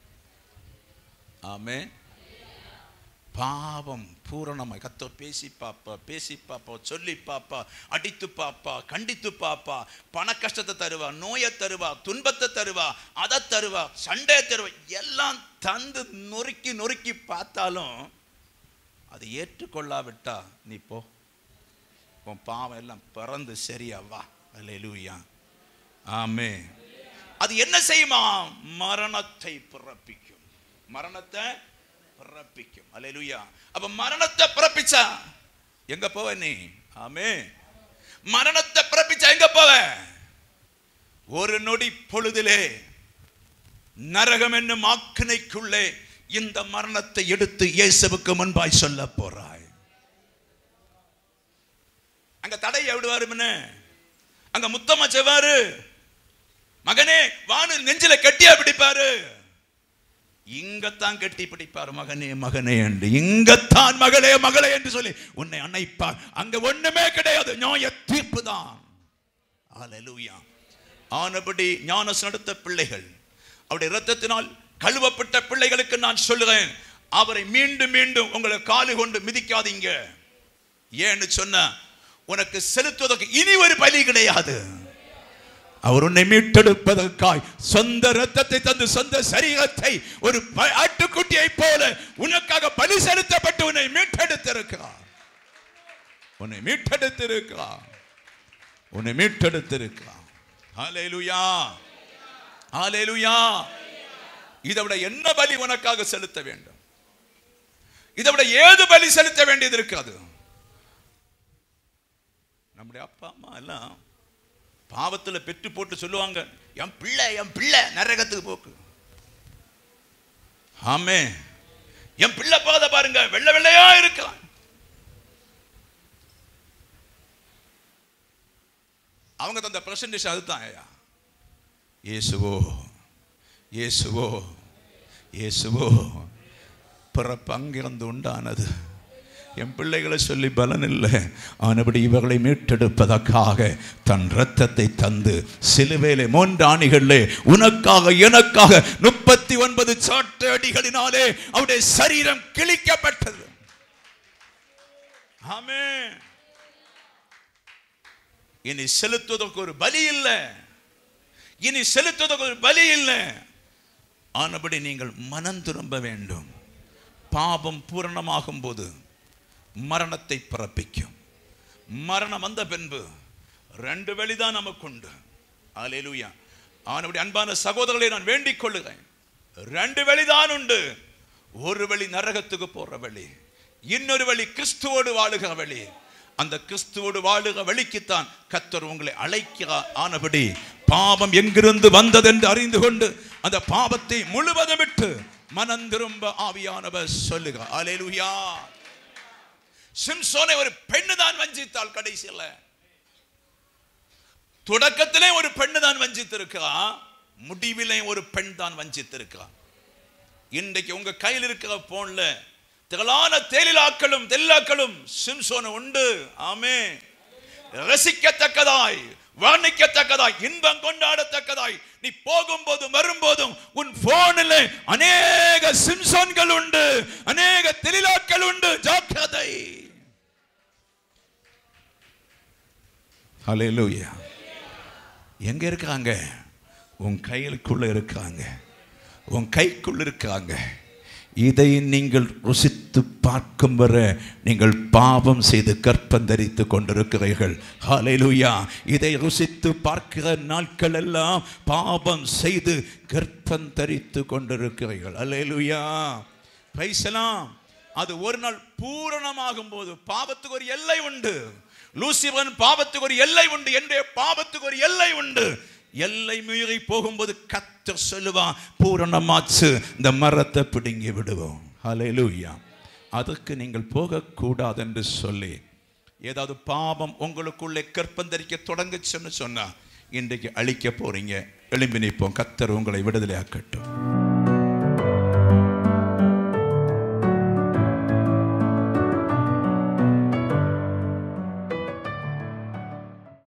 ஆமே பாவம் பூரணமாய். கத்தோ பேசி பாப்பா பேசி பாப்பா சொல்லி பாப்பா அடித்து பாப்பா கண்டித்து பாப்பா பண கஷ்டத்தை தருவா நோயை தருவா துன்பத்தை தருவா அதை தருவா சண்டையை தருவா எல்லாம் தந்து நொறுக்கி நொறுக்கி பார்த்தாலும் அது ஏற்றுக்கொள்ளாவிட்டா நீ போ. உன் பாவம் எல்லாம் பிறந்து சரியா வா. அல்லேலூயா ஆமே அது என்ன செய்யுமா? மரணத்தை பிறப்பிக்கும். மரணத்தை பிறப்பிக்கும். அலையலுயா அப்ப மரணத்தை பிறப்பிச்சா எங்க போவ நீ? ஆமே மரணத்தை பிறப்பிச்சா எங்க போவ? ஒரு நொடி பொழுதிலே நரகம் என்னும் ஆக்கினைக்குள்ளே இந்த மரணத்தை எடுத்து இயேசுவுக்கு முன்பாய் சொல்ல போறாய். அங்க தடையை விடுவாரு அங்க முத்தமா செய்வாரு மகனே வானு நெஞ்சில கட்டியா பிடிப்பாரு. இங்கத்தான் கட்டி பிடிப்பார் மகனே மகனே என்று. இங்கத்தான் மகளே மகளே என்று சொல்லி உன்னை அணைப்பார். அங்க ஒண்ணுமே கிடையாது. நியாய தீர்ப்பு தான். ஹalleluya. ஆனபடி ஞானஸ் நடத்த பிள்ளைகள் அவருடைய இரத்தத்தினால் கழுவப்பட்ட பிள்ளைகளுக்கு நான் சொல்லுகிறேன் அவரை மீண்டும் மீண்டும் உங்களை காலு கொண்டு மிதிக்காதீங்க. ஏன்னு சொன்ன உனக்கு செலுத்துவதற்கு இனி ஒரு பலி கிடையாது. அவர் உன்னை மீட்டெடுப்பதற்காய் சொந்த ரத்தத்தை தந்து சொந்த சரீரத்தை ஒரு ஆட்டுக்குட்டியை போல உனக்காக பலி செலுத்தப்பட்டு உன்னை மீட்டெடுத்திருக்கிறார். உன்னை மீட்டெடுத்திருக்கிறார். உன்னை மீட்டெடுத்திருக்கிறார். ஹalleluya. ஹalleluya. இதை விட என்ன பலி உனக்காக செலுத்த வேண்டும்? இதை விட ஏது பலி செலுத்த வேண்டியது இருக்காது? நம்முடைய அப்பா அம்மா எல்லாம் பாவத்தில் பெற்று போட்டு சொல்லுவாங்க என் பிள்ளை என் பிள்ளை நரகத்துக்கு போக்கு. ஆமே என் பிள்ளை போத பாருங்க வெள்ளை வெள்ளையா இருக்கலாம் அவங்க தந்த பிரசன்டேஷன் அதுதான் ஐயா. இயேசுவோ இயேசுவோ இயேசுவோ பிறப்பு அங்கிருந்து உண்டானது. என் பிள்ளைகளை சொல்லி பலன் இல்லை ஆனபடி இவர்களை மீட்டெடுப்பதற்காக தன் இரத்தத்தை தந்து சிலுவேலே மூன்றாணிகளிலே உனக்காக எனக்காக முப்பத்தி ஒன்பது சாட்டு அடிகளினாலே அவருடைய சரீரம் கிழிக்கப்பட்டது. ஆமே இனி செலுத்துவதற்கு ஒரு பலி இல்லை. இனி செலுத்துவதற்கு ஒரு பலி இல்லை. ஆனபடி நீங்கள் மனம் திரும்ப வேண்டும். பாபம் பூரணமாகும் போது மரணத்தை பிறப்பிக்கும். மரணம் வந்த பின்பு ரெண்டு வழிதான் நமக்கு உண்டு ஆலேலூயா ஆனபடி அன்பான சகோதரர்களை நான் வேண்டிக் கொள்ளுகிறேன். ரெண்டு வழிதான் உண்டு. ஒரு வழி நரகத்துக்கு போற வழி. இன்னொரு வழி கிறிஸ்துவோடு வாழுகிற வழி. அந்த கிறிஸ்துவோடு வாழுக வழிக்குத்தான் கத்தர் உங்களை அழைக்கிறார். ஆனபடி பாவம் எங்கிருந்து வந்ததென்று அறிந்து கொண்டு அந்த பாவத்தை முழுவதும் விட்டு மனம் திரும்ப ஆவியானவர் சொல்லுகிறார். அலேலுயா சிம்சோனை ஒரு பெண்ணு தான் வஞ்சித்தாள் கடைசியில். தொடக்கத்திலே ஒரு பெண்ணு தான் வஞ்சித்திருக்கிறா முடிவிலே ஒரு பெண் தான் வஞ்சித்திருக்கிறா இன்றைக்கு உங்க கையில் இருக்கிற போன்ல திரளான தேலிலாக்களும் தெல்லாக்களும் சிம்சோன் உண்டு. ஆமே ரசிக்கத்தக்கதாய் வர்ணிக்கத்தக்கதாய் இன்பம் கொண்டாடத்தக்கதாய் நீ போகும்போதும் வரும்போதும் உன் போனில் அநேக சிம்சோன்கள் உண்டு அநேக தெளிலாக்கள் உண்டு. ஜாக்கிரதை. ஹalleluya எங்கே இருக்காங்க? உன் கைகளுக்குள்ளே இருக்காங்க. உன் கைக்குள்ளே இருக்காங்க. இதை நீங்கள் ருசித்து பார்க்கும் வரை நீங்கள் பாவம் செய்து கற்பம் தரித்து கொண்டிருக்கிறீர்கள். ஹalleluya இதை ருசித்து பார்க்கிற நாட்கள் எல்லாம் பாவம் செய்து கற்பம் தரித்து கொண்டிருக்கிறீர்கள். ஹalleluya பைசலாம் அது ஒரு நாள் பூரணமாகும் போது பாவத்துக்கு ஒரு எல்லை உண்டு. லூசிபன் பாவத்துக்கு ஒரு எல்லை உண்டு என்னுடைய பாவத்துக்கு ஒரு எல்லை உண்டு. எல்லை மீறி போகும்போது கத்தர் சொல்லுவான் பூரணமாச்சு இந்த மரத்தை பிடுங்கி விடுவோம். ஹலெலூயா அதுக்கு நீங்கள் போகக்கூடாது என்று சொல்லி ஏதாவது பாவம் உங்களுக்குள்ளே கற்பந்தரிக்க தொடங்குச்சுன்னு சொன்னா இன்றைக்கு அழிக்க போறீங்க. எழும்பி நிற்போம். கத்தர் உங்களை விடுதலை ஆக்கட்டும்